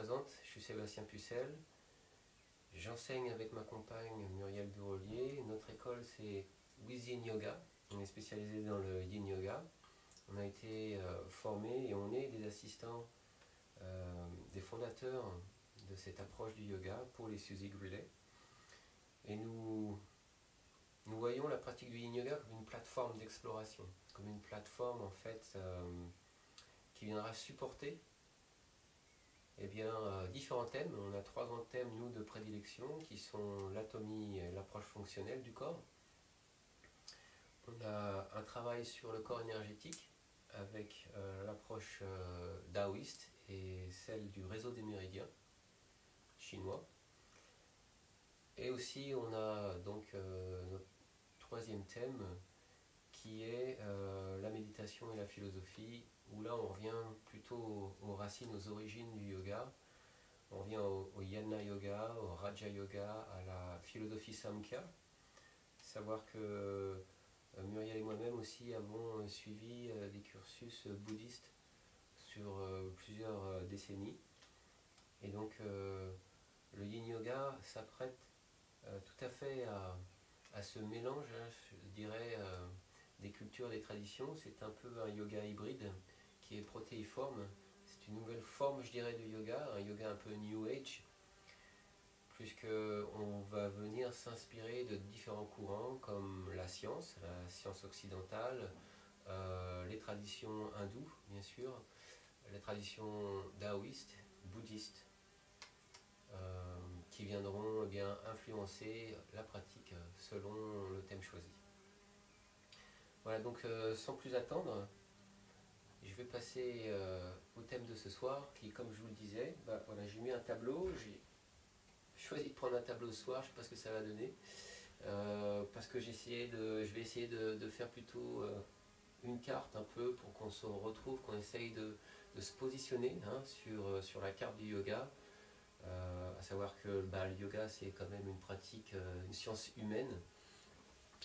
je suis Sébastien Pucel. J'enseigne avec ma compagne Muriel Durolier. Notre école c'est Within Yoga. On est spécialisé dans le Yin Yoga. On a été euh, formés et on est des assistants, euh, des fondateurs de cette approche du yoga pour les Suzy Grillet. Et nous, nous voyons la pratique du Yin Yoga comme une plateforme d'exploration, comme une plateforme en fait euh, qui viendra supporter eh bien, différents thèmes. On a trois grands thèmes, nous, de prédilection, qui sont l'atomie et l'approche fonctionnelle du corps. On a un travail sur le corps énergétique, avec euh, l'approche euh, taoïste et celle du réseau des méridiens chinois. Et aussi on a donc euh, notre troisième thème qui est la méditation et la philosophie, où là on revient plutôt aux, racines, aux origines du yoga. On revient au, Yana Yoga, au Raja Yoga, à la philosophie Samkhya. Savoir que euh, Muriel et moi-même aussi avons euh, suivi euh, des cursus bouddhistes sur plusieurs décennies. Et donc le yin yoga s'apprête tout à fait à, ce mélange, hein, je dirais, des cultures, des traditions. C'est un peu un yoga hybride qui est protéiforme. C'est une nouvelle forme, je dirais, de yoga, un yoga un peu New Age, puisqu'on va venir s'inspirer de différents courants comme la science, la science occidentale, euh, les traditions hindoues, bien sûr, les traditions taoïstes, bouddhistes, euh, qui viendront eh bien, influencer la pratique selon le thème choisi. Voilà, donc euh, sans plus attendre, vais passer au thème de ce soir, qui, comme je vous le disais, bah, voilà, j'ai mis un tableau, j'ai choisi de prendre un tableau ce soir, je ne sais pas ce que ça va donner. Euh, parce que essayé de, je vais essayer de, faire plutôt euh, une carte un peu pour qu'on se retrouve, qu'on essaye de, se positionner hein, sur, euh, sur la carte du yoga. à savoir que bah, le yoga c'est quand même une pratique, une science humaine.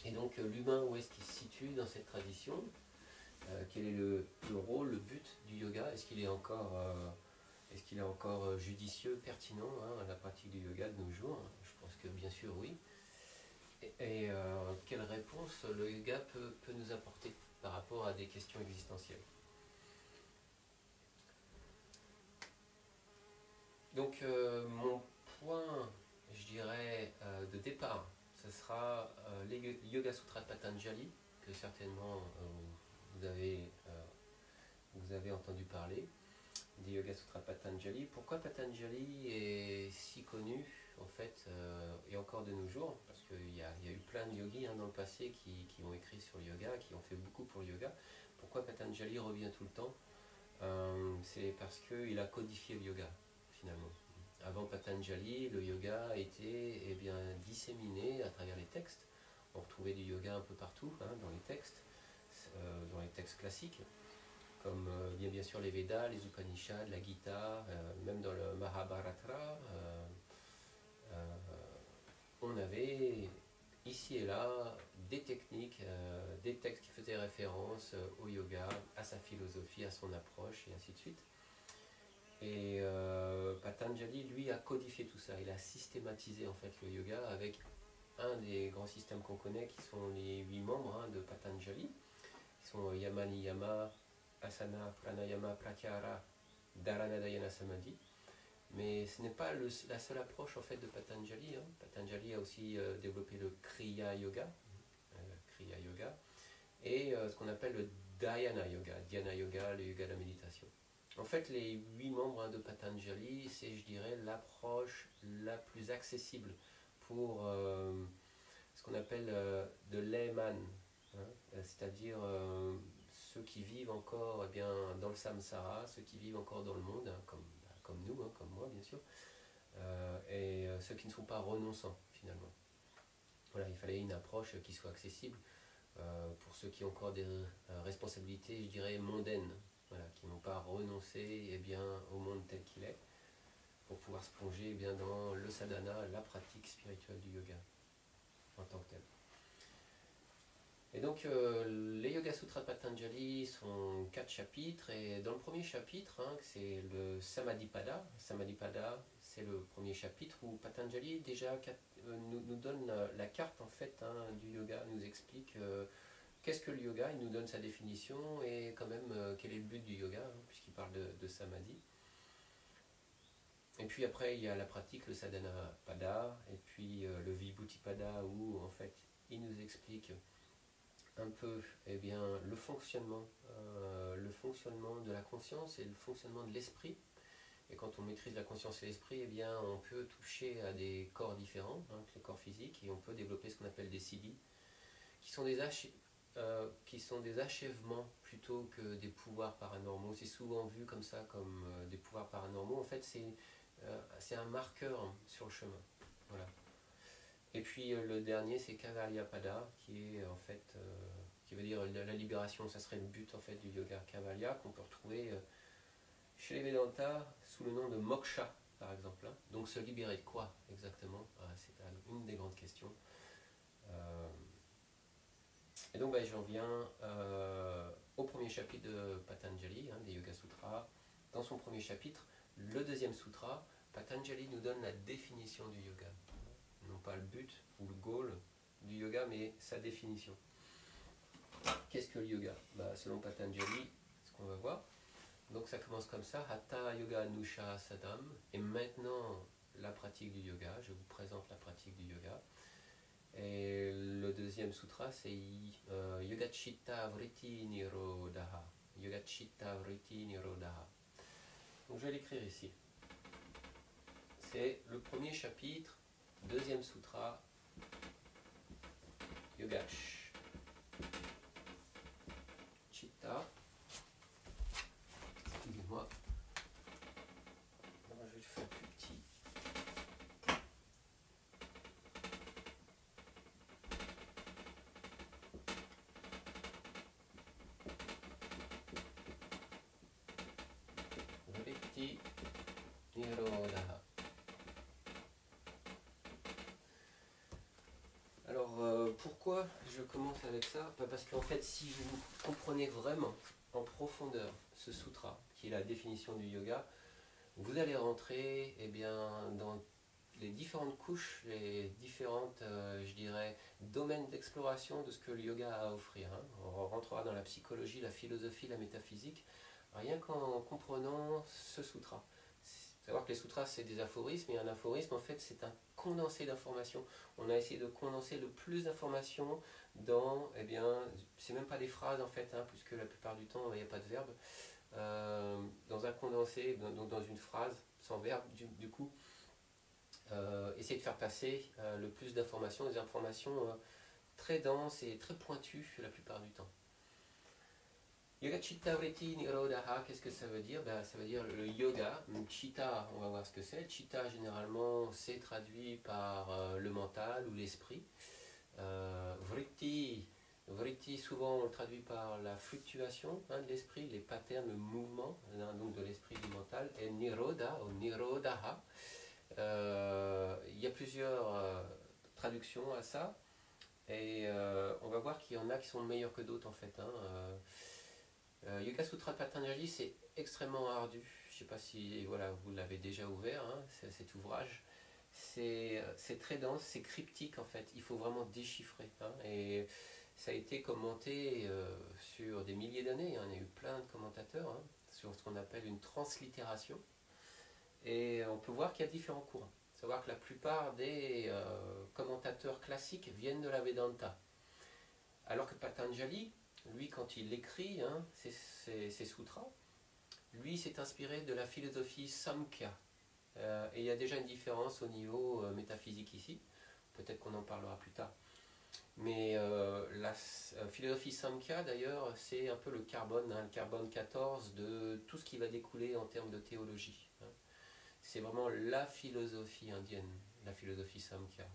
Et donc l'humain, où est-ce qu'il se situe dans cette tradition? Quel est le, le, rôle, le but du yoga? Est-ce qu'il est encore est-ce qu'il est encore euh, judicieux, pertinent hein, à la pratique du yoga de nos jours? Je pense que bien sûr oui. Et, euh, quelle réponse le yoga peut, nous apporter par rapport à des questions existentielles? Donc euh, mon point, je dirais, de départ, ce sera les Yoga Sutra Patanjali, que certainement vous, avez, vous avez entendu parler des Yoga Sutra Patanjali. Pourquoi Patanjali est si connu en fait euh, et encore de nos jours? Parce qu'il y, a eu plein de yogis hein, dans le passé qui, ont écrit sur le yoga, qui ont fait beaucoup pour le yoga. Pourquoi Patanjali revient tout le temps? Euh, C'est parce qu'il a codifié le yoga finalement. Avant Patanjali, le yoga était eh bien, disséminé à travers les textes. On retrouvait du yoga un peu partout hein, dans les textes, euh, dans les textes classiques comme euh, bien, sûr les Védas, les Upanishads, la Gita, euh, même dans le Mahabharata, euh, on avait ici et là des techniques, des textes qui faisaient référence au yoga, à sa philosophie, à son approche et ainsi de suite. Et Patanjali, lui, a codifié tout ça. Il a systématisé en fait le yoga avec un des grands systèmes qu'on connaît qui sont les huit membres hein, de Patanjali, sont Yama asana, pranayama, pratyahara, dharana, dhyana, samadhi. Mais ce n'est pas la seule approche en fait de Patanjali. Hein. Patanjali a aussi euh, développé le Kriya Yoga, euh, Yoga, et euh, ce qu'on appelle le Dhyana Yoga, Dhyana Yoga, le yoga de la méditation. En fait, les huit membres hein, de Patanjali, c'est, je dirais, l'approche la plus accessible pour ce qu'on appelle de layman, hein, c'est-à-dire ceux qui vivent encore eh dans le samsara, ceux qui vivent encore dans le monde, hein, comme, bah, comme nous, hein, comme moi bien sûr, euh, et euh, ceux qui ne sont pas renonçants finalement. Il fallait une approche qui soit accessible euh, pour ceux qui ont encore des responsabilités, je dirais, mondaines, voilà, qui n'ont pas renoncé eh bien, au monde tel qu'il est, pour pouvoir se plonger eh bien, dans le sadhana, la pratique spirituelle du yoga en tant que tel. Et donc, euh, les Yoga Sutras de Patanjali sont quatre chapitres, et dans le premier chapitre, hein, c'est le Samadhipada. Samadhipada, c'est le premier chapitre où Patanjali déjà euh, nous, donne la, carte en fait hein, du yoga, nous explique euh, qu'est-ce que le yoga, il nous donne sa définition et quand même quel est le but du yoga, hein, puisqu'il parle de, Samadhi. Et puis après, il y a la pratique, le sadhana pada, et puis le vibhuti pada, où en fait, il nous explique un peu eh bien, le, fonctionnement, euh, le fonctionnement de la conscience et le fonctionnement de l'esprit. Et quand on maîtrise la conscience et l'esprit, eh bien, on peut toucher à des corps différents, les corps physiques, et on peut développer ce qu'on appelle des siddhis, qui sont des, euh, qui sont des achèvements plutôt que des pouvoirs paranormaux. C'est souvent vu comme ça, comme euh, des pouvoirs paranormaux. En fait, c'est c'est un marqueur sur le chemin. Voilà. Et puis euh, le dernier, c'est Kavalyapada, qui est en fait, euh, qui veut dire la libération, ça serait le but en fait du yoga Kavalya, qu'on peut retrouver euh, chez les Vedanta sous le nom de moksha, par exemple. Hein. Donc se libérer de quoi exactement? Ah, C'est une des grandes questions. et donc bah, j'en viens au premier chapitre de Patanjali, hein, des Yoga Sutras. Dans son premier chapitre, le deuxième sutra, Patanjali nous donne la définition du yoga pas le but ou le goal du yoga, mais sa définition. Qu'est-ce que le yoga? Bah, Selon Patanjali, ce qu'on va voir. Donc ça commence comme ça, Hatha Yoga Nusha Sadam. Et maintenant, la pratique du yoga. Je vous présente la pratique du yoga. Et le deuxième sutra, c'est euh, Yoga Chitta Vritti Nirodha. Yoga Chitta Vritti Nirodha. Donc je vais l'écrire ici. C'est le premier chapitre Deuxième sutra, Yogash. Chitta. Excusez-moi. Je vais le faire plus petit. Vritti Nirodha. Pourquoi je commence avec ça bah, Parce qu'en fait, si vous comprenez vraiment en profondeur ce sutra, qui est la définition du yoga, vous allez rentrer eh bien, dans les différentes couches, les différentes, euh, je dirais, domaines d'exploration de ce que le yoga a à offrir. Hein. On rentrera dans la psychologie, la philosophie, la métaphysique, rien qu'en comprenant ce sutra savoir que les sutras, c'est des aphorismes, et un aphorisme, en fait, c'est un condensé d'informations. On a essayé de condenser le plus d'informations dans, eh bien, c'est même pas des phrases, en fait, hein, puisque la plupart du temps, il n'y a pas de verbe, euh, dans un condensé, donc dans une phrase, sans verbe, du, coup, euh, essayer de faire passer euh, le plus d'informations, des informations très denses et très pointues la plupart du temps. Yoga Chitta Vritti Nirodha, qu'est-ce que ça veut dire? Ben, Ça veut dire le yoga. Chitta, on va voir ce que c'est. Chitta, généralement, c'est traduit par euh, le mental ou l'esprit. Euh, vritti, vritti, souvent, on le traduit par la fluctuation hein, de l'esprit, les patterns, le mouvement hein, donc de l'esprit du mental. Et Nirodha, ou Nirodha, euh, il y a plusieurs traductions à ça. Et on va voir qu'il y en a qui sont meilleurs que d'autres, en fait. Hein, euh, Yoga Sutra Patanjali, c'est extrêmement ardu. Je ne sais pas si voilà, vous l'avez déjà ouvert, hein, cet ouvrage. C'est très dense, c'est cryptique en fait. Il faut vraiment déchiffrer. Hein, et ça a été commenté euh, sur des milliers d'années. Hein. Il y a eu plein de commentateurs sur ce qu'on appelle une translittération. Et on peut voir qu'il y a différents courants. Savoir que la plupart des euh, commentateurs classiques viennent de la Vedanta. Alors que Patanjali, lui, quand il écrit hein, ses, sutras, lui s'est inspiré de la philosophie Samkhya. Euh, et il y a déjà une différence au niveau euh, métaphysique ici. Peut-être qu'on en parlera plus tard. Mais euh, la philosophie Samkhya, d'ailleurs, c'est un peu le carbone, hein, le carbone 14 de tout ce qui va découler en termes de théologie. Hein. C'est vraiment la philosophie indienne, la philosophie Samkhya.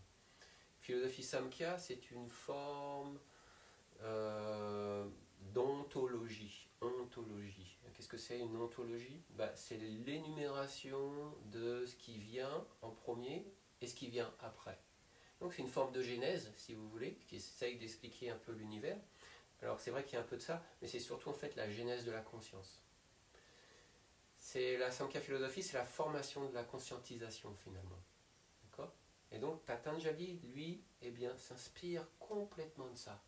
Philosophie Samkhya, c'est une forme euh, d'ontologie. Ontologie. Qu'est-ce que c'est une ontologie? Bah, C'est l'énumération de ce qui vient en premier et ce qui vient après. Donc c'est une forme de genèse, si vous voulez, qui essaye d'expliquer un peu l'univers. Alors c'est vrai qu'il y a un peu de ça, mais c'est surtout en fait la genèse de la conscience. C'est la Samkhya philosophie, c'est la formation de la conscientisation finalement. D'accord? Et donc Patanjali, lui, eh bien, s'inspire complètement de ça.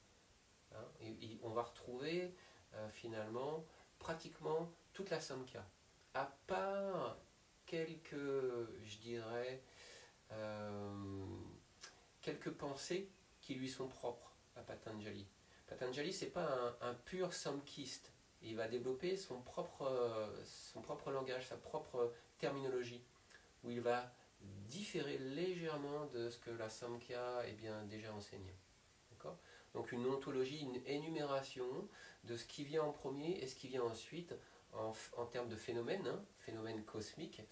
Hein on va retrouver euh, finalement pratiquement toute la Samkhya, à part quelques, je dirais, euh, quelques pensées qui lui sont propres à Patanjali. Patanjali, c'est pas un, pur samkhiste. Il va développer son propre, son propre langage, sa propre terminologie, où il va différer légèrement de ce que la Samkhya est bien déjà enseigné. Donc une ontologie, une énumération de ce qui vient en premier et ce qui vient ensuite en, termes de phénomènes, hein, phénomènes cosmiques,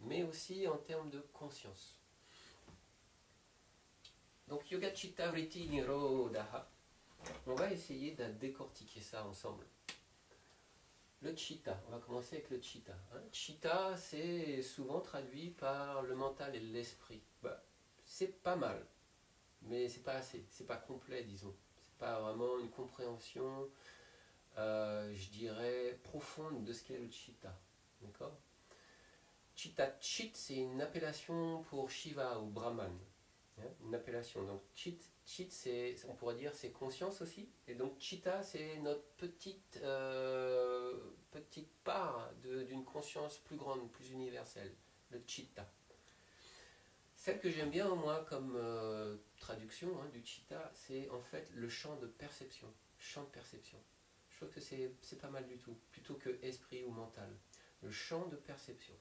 mais aussi en termes de conscience. Donc Yoga Chitta Vritti Nirodha, on va essayer de décortiquer ça ensemble. Le chitta, on va commencer avec le chitta. Hein. Chitta, c'est souvent traduit par le mental et l'esprit. Bah, c'est pas mal, mais c'est pas assez, c'est pas complet, disons. Pas vraiment une compréhension, euh, je dirais, profonde de ce qu'est le chitta. D'accord? Chitta Chit, c'est une appellation pour Shiva ou Brahman. Hein, une appellation. Donc Chit, Chit c'est, on pourrait dire, c'est conscience aussi. Et donc Chitta, c'est notre petite, euh, petite part d'une conscience plus grande, plus universelle, le Chitta. Celle que j'aime bien, moi, comme euh, traduction hein, du Chitta, c'est en fait le champ de perception. Champ de perception. Je trouve que c'est, pas mal du tout, plutôt que esprit ou mental. Le champ de perception.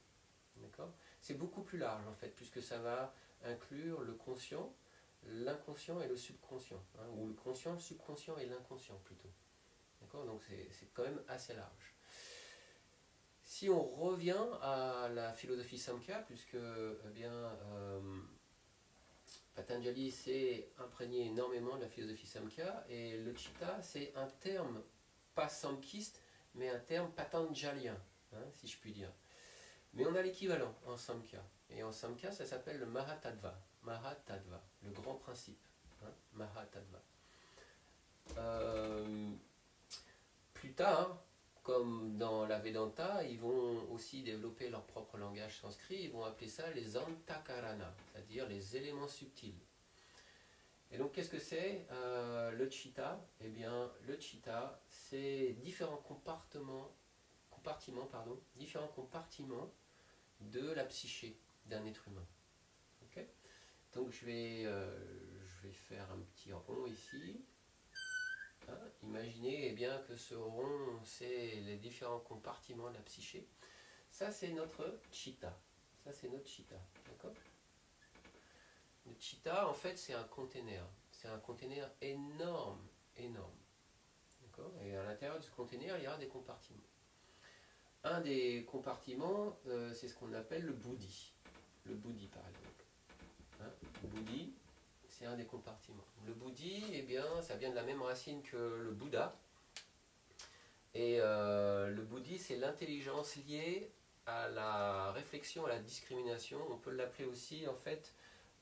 D'accord? C'est beaucoup plus large en fait, puisque ça va inclure le conscient, l'inconscient et le subconscient, hein, ou le conscient, le subconscient et l'inconscient plutôt. D'accord? Donc c'est quand même assez large. Si on revient à la philosophie Samkhya, puisque eh bien, euh, Patanjali s'est imprégné énormément de la philosophie Samkhya, et le Chitta, c'est un terme, pas samkhiste, mais un terme patanjalien, hein, si je puis dire. Mais on a l'équivalent en Samkhya. Et en Samkhya, ça s'appelle le Mahatattva. Mahatattva, le grand principe. Hein. Euh, plus tard, comme dans la Vedanta, ils vont aussi développer leur propre langage sanskrit. Ils vont appeler ça les antakarana, c'est-à-dire les éléments subtils. Et donc, qu'est-ce que c'est euh, le chitta? Eh bien, le chitta, c'est différents compartiments, compartiments, pardon, différents compartiments de la psyché d'un être humain. Donc euh, je vais faire un petit rond ici. Hein, imaginez eh bien, que ce rond, c'est les différents compartiments de la psyché. Ça, c'est notre chitta. Ça, c'est notre chitta. D'accord? Le chitta, en fait, c'est un container. C'est un container énorme, énorme. D'accord? Et à l'intérieur de ce container, il y aura des compartiments. Un des compartiments, euh, c'est ce qu'on appelle le bouddhi. Le bouddhi, par exemple. Hein? C'est un des compartiments. Le bouddhi, eh bien, ça vient de la même racine que le Bouddha. Et euh, le bouddhi, c'est l'intelligence liée à la réflexion, à la discrimination. On peut l'appeler aussi, en fait,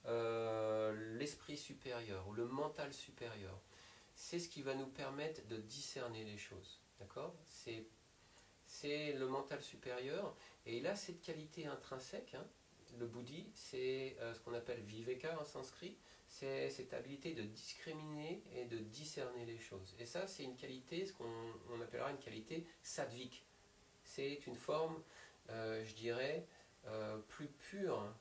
euh, l'esprit supérieur ou le mental supérieur. C'est ce qui va nous permettre de discerner les choses. D'accord? C'est le mental supérieur, et il a cette qualité intrinsèque. Hein. Le bouddhi, c'est euh, ce qu'on appelle viveka en sanskrit, c'est cette habilité de discriminer et de discerner les choses. Et ça, c'est une qualité, ce qu'on appellera une qualité sattvique. C'est une forme, euh, je dirais, euh, plus pure,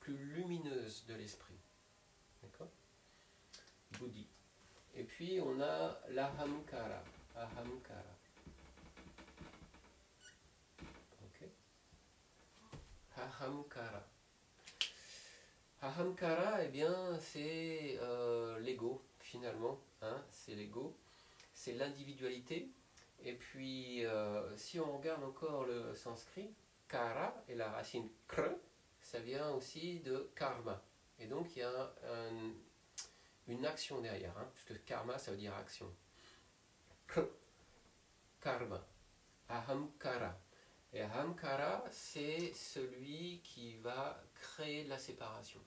plus lumineuse de l'esprit. D'accord? Bouddhi. Et puis, on a l'ahamkara. Ahamkara. Ahamkara. Ahamkara, eh bien, c'est euh, l'ego, finalement. Hein, c'est l'ego. C'est l'individualité. Et puis, euh, si on regarde encore le sanskrit, kara et la racine kr, ça vient aussi de karma. Et donc, il y a une action derrière, hein, puisque karma, ça veut dire action. karma. Ahamkara. Et Hamkara, c'est celui qui va créer de la séparation.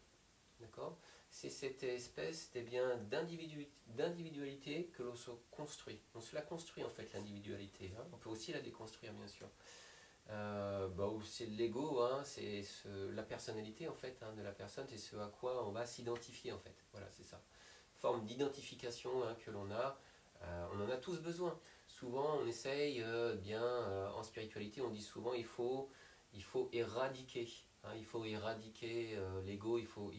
D'accord? C'est cette espèce eh bien, d'individualité que l'on se construit. On se la construit en fait, l'individualité. Hein. On peut aussi la déconstruire, bien sûr. Euh, bah, c'est l'ego, hein, c'est la personnalité en fait hein, de la personne, c'est ce à quoi on va s'identifier en fait. Voilà, c'est ça. Forme d'identification que l'on a, euh, on en a tous besoin. Souvent, on essaye, euh, bien en spiritualité, on dit souvent il faut, il faut éradiquer Hein, il faut éradiquer euh, l'ego, il faut,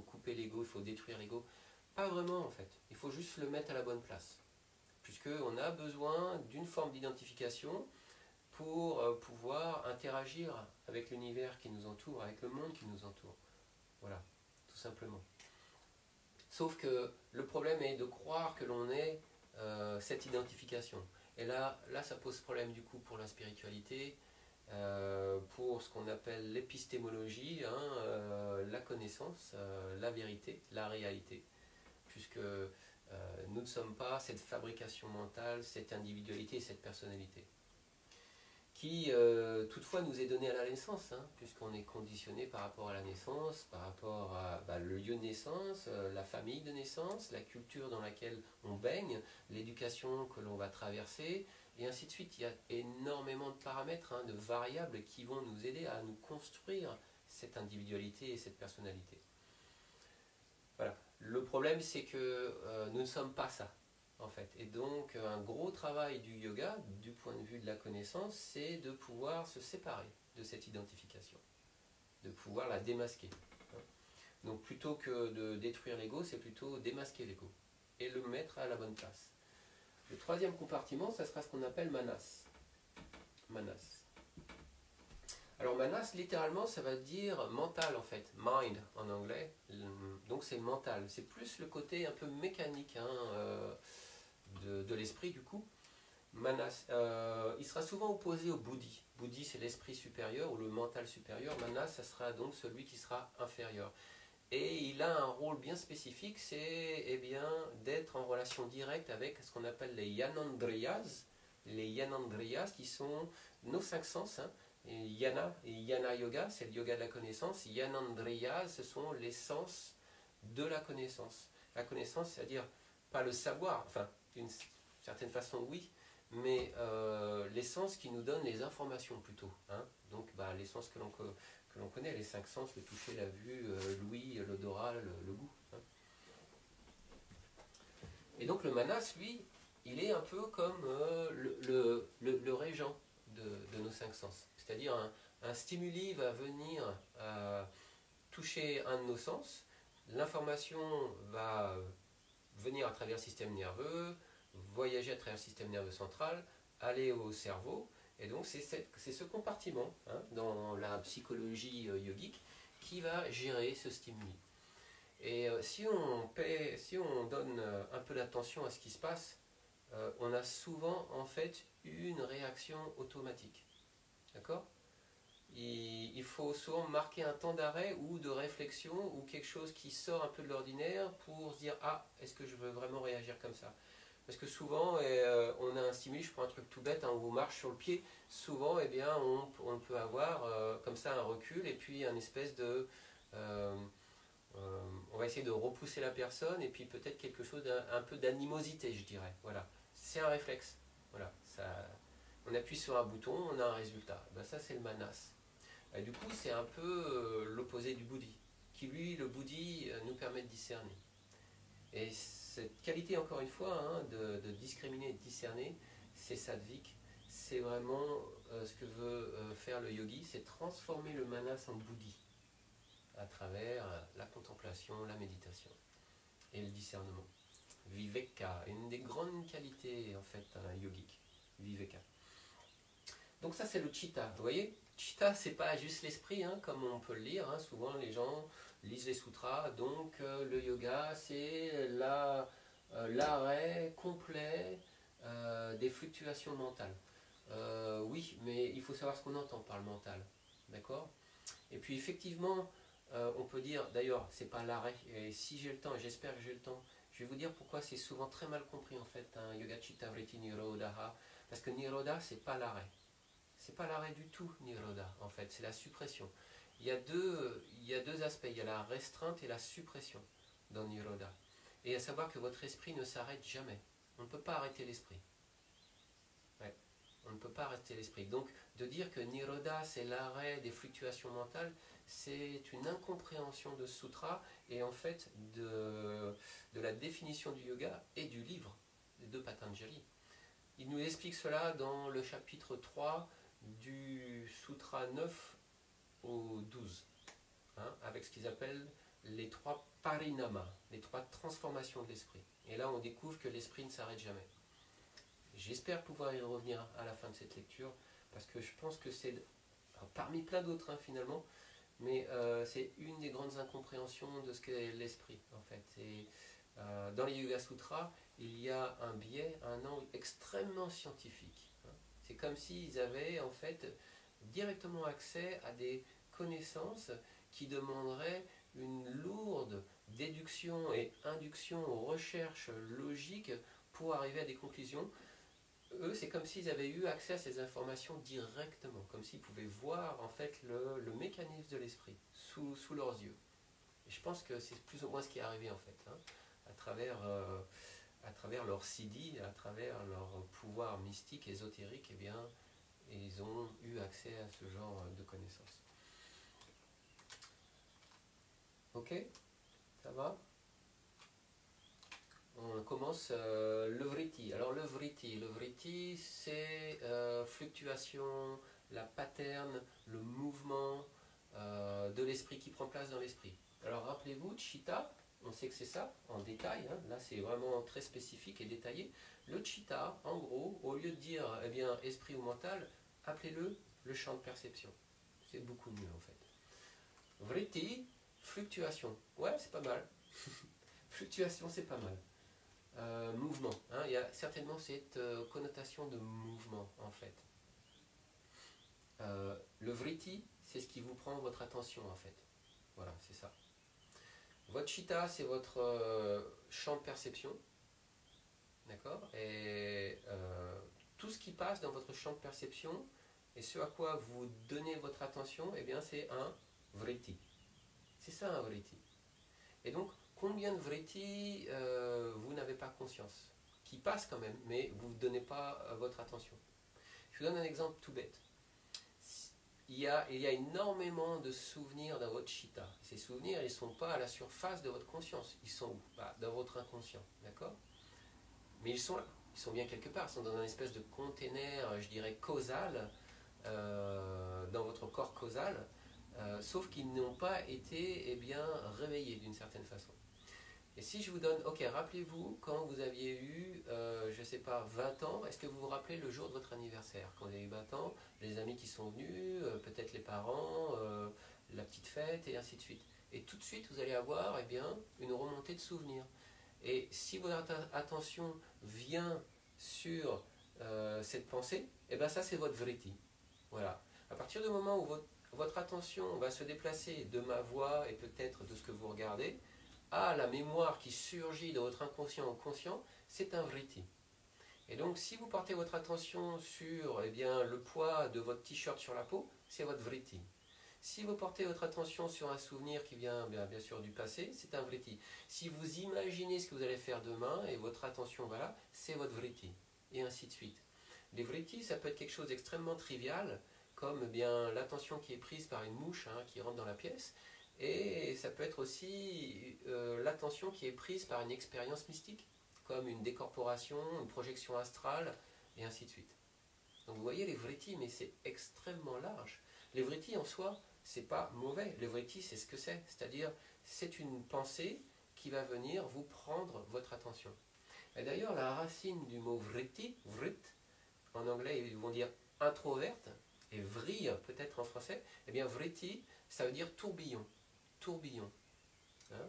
couper l'ego, il faut détruire l'ego. Pas vraiment en fait. Il faut juste le mettre à la bonne place. Puisqu'on a besoin d'une forme d'identification pour euh, pouvoir interagir avec l'univers qui nous entoure, avec le monde qui nous entoure. Voilà, tout simplement. Sauf que le problème est de croire que l'on est euh, cette identification. Et là, là, ça pose problème du coup pour la spiritualité, euh, pour ce qu'on appelle l'épistémologie, hein, euh, la connaissance, euh, la vérité, la réalité, puisque nous ne sommes pas cette fabrication mentale, cette individualité, cette personnalité, qui toutefois nous est donnée à la naissance, hein, puisqu'on est conditionné par rapport à la naissance, par rapport à bah, le lieu de naissance, la famille de naissance, la culture dans laquelle on baigne, l'éducation que l'on va traverser, et ainsi de suite. Il y a énormément de paramètres, hein, de variables qui vont nous aider à nous construire cette individualité et cette personnalité. Voilà. Le problème, c'est que euh, nous ne sommes pas ça, en fait. Et donc, un gros travail du yoga, du point de vue de la connaissance, c'est de pouvoir se séparer de cette identification, de pouvoir la démasquer. Hein. Donc, plutôt que de détruire l'ego, c'est plutôt démasquer l'ego et le mettre à la bonne place. Le troisième compartiment, ça sera ce qu'on appelle manas. Manas. Alors manas, littéralement, ça va dire mental en fait, mind en anglais. Donc c'est mental. C'est plus le côté un peu mécanique hein, euh, de, l'esprit du coup. Manas, euh, il sera souvent opposé au buddhi. Buddhi, c'est l'esprit supérieur ou le mental supérieur. Manas, ça sera donc celui qui sera inférieur. Et il a un rôle bien spécifique, c'est eh bien d'être en relation directe avec ce qu'on appelle les yanandriyas, les yanandriyas qui sont nos cinq sens. Hein. yana yana yoga, c'est le yoga de la connaissance. Yanandriyas, ce sont les sens de la connaissance. La connaissance, c'est-à-dire pas le savoir, enfin d'une certaine façon oui, mais euh, les sens qui nous donnent les informations plutôt. Hein. Donc bah, les sens que l'on que l'on connaît, les cinq sens, le toucher, la vue, euh, l'ouïe, l'odorat, le, goût. Hein. Et donc le manas, lui, il est un peu comme euh, le, le, régent de, nos cinq sens. C'est-à-dire un, stimuli va venir euh, toucher un de nos sens, l'information va venir à travers le système nerveux, voyager à travers le système nerveux central, aller au cerveau, et donc c'est ce compartiment hein, dans la psychologie euh, yogique qui va gérer ce stimuli. Et euh, si, on donne euh, un peu d'attention à ce qui se passe, on a souvent en fait une réaction automatique. D'accord? Il, il, faut souvent marquer un temps d'arrêt ou de réflexion ou quelque chose qui sort un peu de l'ordinaire pour se dire Ah, est-ce que je veux vraiment réagir comme ça? Parce que souvent, euh, on a un stimuli, je prends un truc tout bête, hein, on marche sur le pied, souvent, eh bien, on, peut avoir euh, comme ça un recul et puis un espèce de... Euh, on va essayer de repousser la personne et puis peut-être quelque chose d'un peu d'animosité, je dirais. Voilà, c'est un réflexe. Voilà, on appuie sur un bouton, on a un résultat. Ben, ça, c'est le manas. Et du coup, c'est un peu l'opposé du bouddhi, qui lui, le bouddhi, nous permet de discerner. Et cette qualité, encore une fois, hein, de, discriminer et de discerner, c'est sadvik. C'est vraiment euh, ce que veut euh, faire le yogi, c'est transformer le manas en bouddhi à travers la contemplation, la méditation et le discernement. Viveka, une des grandes qualités en fait yogique. Viveka. Donc ça c'est le chitta. Vous voyez, chitta c'est pas juste l'esprit, hein, comme on peut le lire. Hein. Souvent les gens lisent les sutras. Donc euh, le yoga, c'est euh, l'arrêt complet euh, des fluctuations mentales. oui, mais il faut savoir ce qu'on entend par le mental. D'accord? Et puis effectivement, on peut dire, d'ailleurs, c'est pas l'arrêt, et si j'ai le temps, j'espère que j'ai le temps, je vais vous dire pourquoi c'est souvent très mal compris en fait, un yoga chitta vritti nirodha, parce que nirodha, c'est pas l'arrêt. C'est pas l'arrêt du tout, nirodha, en fait, c'est la suppression il y, a deux, aspects. Il y a la restreinte et la suppression. dans Niroda. Et à savoir que votre esprit ne s'arrête jamais. On ne peut pas arrêter l'esprit. On ne peut pas arrêter l'esprit. Donc, de dire que Niroda, c'est l'arrêt des fluctuations mentales, c'est une incompréhension de sutra et en fait de, de la définition du yoga et du livre de Patanjali. Il nous explique cela dans le chapitre 3 du Sutra 9 au 12, hein, avec ce qu'ils appellent les trois parinamas, les trois transformations de l'esprit. Et là, on découvre que l'esprit ne s'arrête jamais. J'espère pouvoir y revenir à la fin de cette lecture, parce que je pense que c'est, parmi plein d'autres hein, finalement, mais euh, c'est une des grandes incompréhensions de ce qu'est l'esprit, en fait. Et, euh, dans les Yoga Sutras, il y a un biais, un angle extrêmement scientifique. Hein. C'est comme s'ils avaient en fait directement accès à des connaissances qui demanderaient une lourde déduction et induction aux recherches logiques pour arriver à des conclusions. Eux, c'est comme s'ils avaient eu accès à ces informations directement, comme s'ils pouvaient voir en fait le, mécanisme de l'esprit sous, leurs yeux. Et je pense que c'est plus ou moins ce qui est arrivé en fait, hein, à travers euh, à travers leur sidi, à travers leur pouvoir mystique, ésotérique, eh bien, ils ont eu accès à ce genre de connaissances. Ok Ça va? On commence euh, le. Alors le vriti, le vriti c'est euh, fluctuation, la pattern, le mouvement euh, de l'esprit qui prend place dans l'esprit. Alors rappelez-vous, Chita, on sait que c'est ça, en détail, hein. là c'est vraiment très spécifique et détaillé. Le chitta, en gros, au lieu de dire eh bien, esprit ou mental, appelez-le le champ de perception. C'est beaucoup mieux en fait. Vritti, fluctuation. Ouais, c'est pas mal. fluctuation, c'est pas mal. Euh, mouvement. Hein. il y a certainement cette euh, connotation de mouvement en fait. Euh, le vritti, c'est ce qui vous prend votre attention en fait. Voilà, c'est ça. Votre chitta, c'est votre euh, champ de perception. D'accord? Et euh, tout ce qui passe dans votre champ de perception et ce à quoi vous donnez votre attention, eh c'est un vritti. C'est ça un vritti. Et donc, combien de vritti euh, vous n'avez pas conscience? Qui passe quand même, mais vous ne donnez pas votre attention. Je vous donne un exemple tout bête il y, a, énormément de souvenirs dans votre chitta. Ces souvenirs, ils ne sont pas à la surface de votre conscience. Ils sont bah, dans votre inconscient. D'accord? Mais ils sont là. Ils sont bien quelque part. Ils sont dans un espèce de container, je dirais, causal, euh, dans votre corps causal, euh, sauf qu'ils n'ont pas été eh bien, réveillés d'une certaine façon. Et si je vous donne, ok, rappelez-vous quand vous aviez eu, euh, je ne sais pas, 20 ans, est-ce que vous vous rappelez le jour de votre anniversaire? Quand vous avez eu 20 ans, les amis qui sont venus, euh, peut-être les parents, euh, la petite fête et ainsi de suite. Et tout de suite, vous allez avoir eh bien, une remontée de souvenirs. Et si votre attention vient sur cette pensée, eh bien ça c'est votre vritti. Voilà. À partir du moment où votre, votre attention va se déplacer de ma voix et peut-être de ce que vous regardez, à la mémoire qui surgit de votre inconscient au conscient, c'est un vritti. Et donc, si vous portez votre attention sur eh bien, le poids de votre t-shirt sur la peau, c'est votre vritti. Si vous portez votre attention sur un souvenir qui vient bien, bien sûr du passé, c'est un vritti. Si vous imaginez ce que vous allez faire demain et votre attention va là, c'est votre vritti. Et ainsi de suite. Les vrittis, ça peut être quelque chose d'extrêmement trivial, comme eh bien l'attention qui est prise par une mouche hein, qui rentre dans la pièce, et ça peut être aussi euh, l'attention qui est prise par une expérience mystique, comme une décorporation, une projection astrale, et ainsi de suite. Donc vous voyez les vrittis, mais c'est extrêmement large. Les vrittis en soi, c'est pas mauvais. Les vrittis, c'est ce que c'est. C'est-à-dire, c'est une pensée qui va venir vous prendre votre attention. Et d'ailleurs, la racine du mot vritti, vrit, en anglais, ils vont dire introverte, et vrille peut-être en français, eh bien vritti, ça veut dire tourbillon tourbillon. Hein.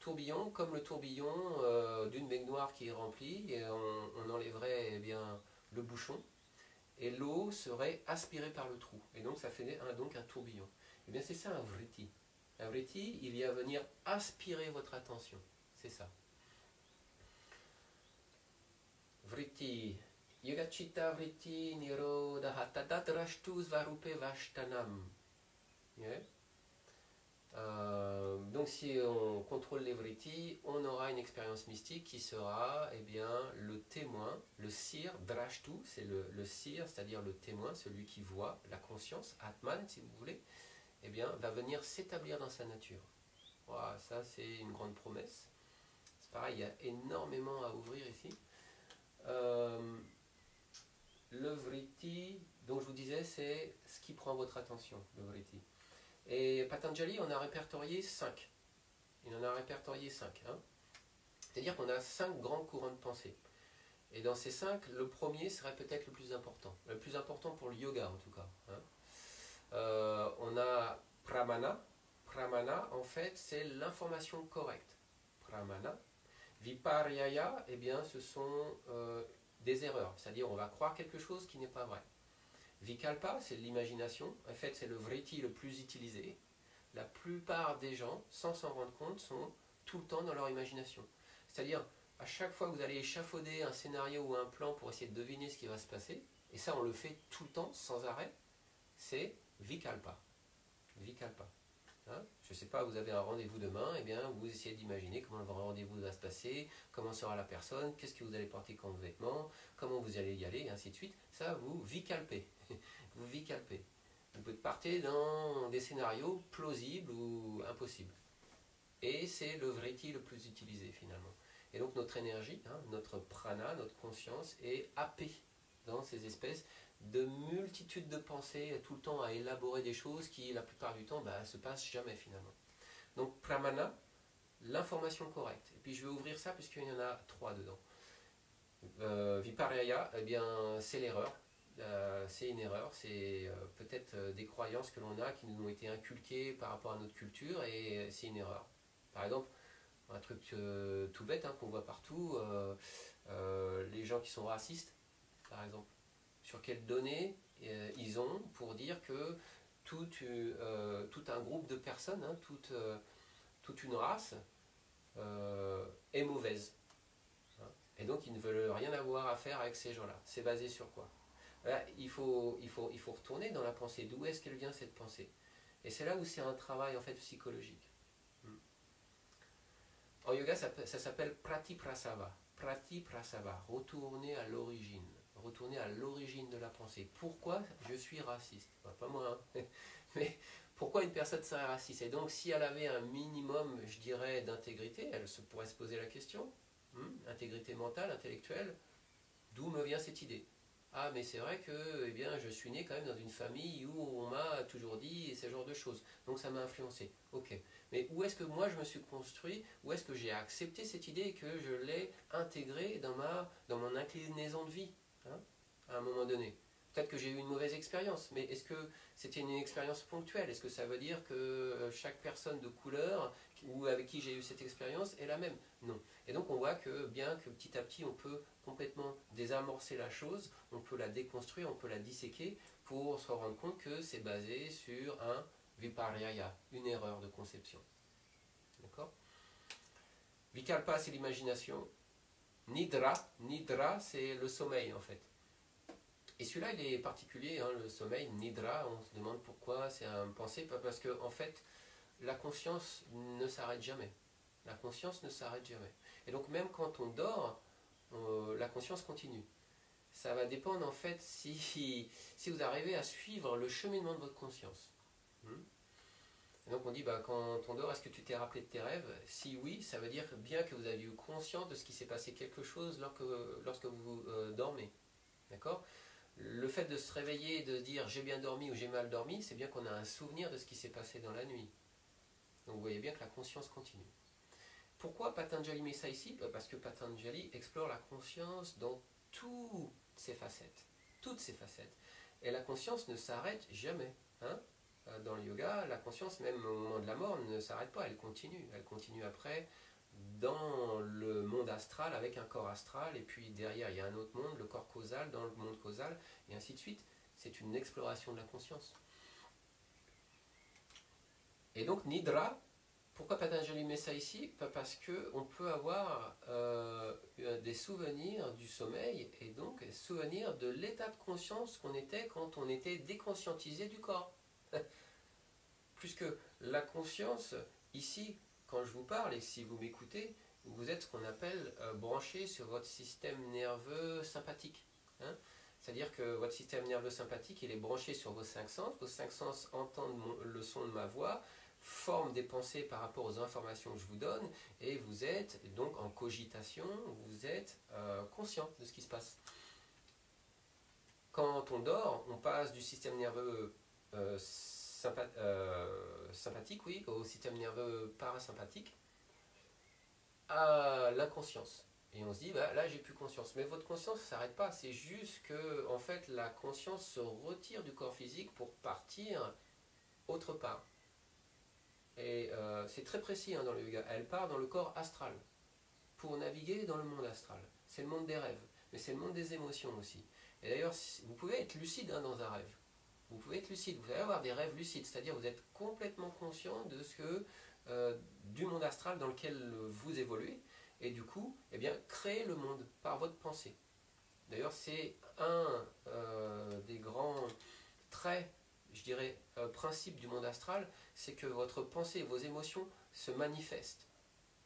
tourbillon comme le tourbillon euh, d'une baignoire qui est remplie, et on, enlèverait eh bien, le bouchon, et l'eau serait aspirée par le trou. Et donc ça fait un, un tourbillon. Et eh bien c'est ça un vritti. Un vritti, il y a venir aspirer votre attention. C'est ça. Vritti. Yogachita vritti nirodha vashtanam. Euh, donc si on contrôle les vritti, on aura une expérience mystique qui sera eh bien, le témoin, le sir, drashtu, c'est le, le c'est-à-dire le témoin, celui qui voit, la conscience, atman si vous voulez, eh bien, va venir s'établir dans sa nature. Voilà, ça c'est une grande promesse. C'est pareil, il y a énormément à ouvrir ici. Euh, le donc je vous disais, c'est ce qui prend votre attention, le. Et Patanjali, on a répertorié 5. Il en a répertorié 5. Hein. C'est-à-dire qu'on a 5 grands courants de pensée. Et dans ces 5, le premier serait peut-être le plus important. Le plus important pour le yoga en tout cas. Hein. Euh, on a Pramana. Pramana, en fait, c'est l'information correcte. Pramana. Viparyaya, eh bien, ce sont euh, des erreurs. C'est-à-dire, on va croire quelque chose qui n'est pas vrai. Vikalpa, c'est l'imagination. En fait, c'est le vritti le plus utilisé. La plupart des gens, sans s'en rendre compte, sont tout le temps dans leur imagination. C'est-à-dire, à chaque fois que vous allez échafauder un scénario ou un plan pour essayer de deviner ce qui va se passer, et ça on le fait tout le temps, sans arrêt, c'est Vikalpa. Vikalpa. Hein? Je ne sais pas, vous avez un rendez-vous demain, et eh bien vous essayez d'imaginer comment le rendez-vous va se passer, comment sera la personne, qu'est-ce que vous allez porter comme vêtements, comment vous allez y aller, et ainsi de suite. Ça, vous vicalpez. vous vicalpez. Vous partez dans des scénarios plausibles ou impossibles. Et c'est le vritti le plus utilisé finalement. Et donc notre énergie, hein, notre prana, notre conscience est happée dans ces espèces de multitudes de pensées tout le temps à élaborer des choses qui, la plupart du temps, ne bah, se passent jamais finalement. Donc pramana, l'information correcte. Et puis je vais ouvrir ça puisqu'il y en a trois dedans. Euh, viparaya, eh bien c'est l'erreur. Euh, c'est une erreur, c'est euh, peut-être euh, des croyances que l'on a qui nous ont été inculquées par rapport à notre culture et c'est une erreur. Par exemple, un truc tout bête hein, qu'on voit partout, les gens qui sont racistes, par exemple sur quelles données euh, ils ont pour dire que tout, euh, un groupe de personnes, hein, toute, euh, toute une race est mauvaise. Et donc ils ne veulent rien avoir à faire avec ces gens-là. C'est basé sur quoi? Il, faut, retourner dans la pensée. D'où est-ce qu'elle vient cette pensée? Et c'est là où c'est un travail en fait psychologique. En yoga, ça, ça s'appelle pratiprasava. Pratiprasava, retourner à l'origine retourner à l'origine de la pensée. Pourquoi je suis raciste Pas moi, hein. mais pourquoi une personne serait raciste? Et donc, si elle avait un minimum, je dirais, d'intégrité, elle se pourrait se poser la question hmm, intégrité mentale, intellectuelle, d'où me vient cette idée? Ah, mais c'est vrai que eh bien, je suis né quand même dans une famille où on m'a toujours dit ce genre de choses. Donc ça m'a influencé. Ok. Mais où est-ce que moi je me suis construit? Où est-ce que j'ai accepté cette idée et que je l'ai intégrée dans, ma, dans mon inclinaison de vie? Hein, à un moment donné. Peut-être que j'ai eu une mauvaise expérience, mais est-ce que c'était une expérience ponctuelle? Est-ce que ça veut dire que euh, chaque personne de couleur ou avec qui j'ai eu cette expérience est la même? Non. Et donc on voit que bien que petit à petit on peut complètement désamorcer la chose, on peut la déconstruire, on peut la disséquer pour se rendre compte que c'est basé sur un viparyaya, une erreur de conception. D'accord? Vikalpa, c'est l'imagination. Nidra, Nidra c'est le sommeil en fait. Et celui-là, il est particulier, hein, le sommeil, Nidra, on se demande pourquoi c'est un pensée, parce que en fait, la conscience ne s'arrête jamais. La conscience ne s'arrête jamais. Et donc même quand on dort, la conscience continue. Ça va dépendre en fait si, si vous arrivez à suivre le cheminement de votre conscience. Donc on dit, bah, quand on dort, est-ce que tu t'es rappelé de tes rêves? Si oui, ça veut dire bien que vous avez eu conscience de ce qui s'est passé quelque chose lorsque, vous euh, dormez. D'accord? Le fait de se réveiller et de dire j'ai bien dormi ou j'ai mal dormi, c'est bien qu'on a un souvenir de ce qui s'est passé dans la nuit. Donc vous voyez bien que la conscience continue. Pourquoi Patanjali met ça ici? Bah, Parce que Patanjali explore la conscience dans toutes ses facettes. Toutes ses facettes. Et la conscience ne s'arrête jamais. Hein? Dans le yoga, la conscience, même au moment de la mort, ne s'arrête pas, elle continue. Elle continue après dans le monde astral avec un corps astral, et puis derrière il y a un autre monde, le corps causal, dans le monde causal, et ainsi de suite. C'est une exploration de la conscience. Et donc Nidra, pourquoi Patanjali met ça ici? Parce qu'on peut avoir euh, des souvenirs du sommeil et donc souvenirs de l'état de conscience qu'on était quand on était déconscientisé du corps. Puisque la conscience, ici, quand je vous parle et si vous m'écoutez, vous êtes ce qu'on appelle euh, branché sur votre système nerveux sympathique. Hein. C'est-à-dire que votre système nerveux sympathique, il est branché sur vos cinq sens. Vos cinq sens entendent le son de ma voix, forment des pensées par rapport aux informations que je vous donne, et vous êtes donc en cogitation, vous êtes euh, conscient de ce qui se passe. Quand on dort, on passe du système nerveux euh, sympathique oui, au système nerveux parasympathique à l'inconscience. Et on se dit, bah, là j'ai plus conscience. Mais votre conscience ne s'arrête pas, c'est juste que en fait la conscience se retire du corps physique pour partir autre part. Et euh, c'est très précis hein, dans le yoga, elle part dans le corps astral pour naviguer dans le monde astral. C'est le monde des rêves, mais c'est le monde des émotions aussi. Et d'ailleurs, vous pouvez être lucide hein, dans un rêve. Vous pouvez être lucide, vous allez avoir des rêves lucides, c'est-à-dire vous êtes complètement conscient de ce que euh, du monde astral dans lequel vous évoluez, et du coup, eh bien, créer le monde par votre pensée. D'ailleurs, c'est un euh, des grands traits, je dirais, euh, principes du monde astral, c'est que votre pensée et vos émotions se manifestent.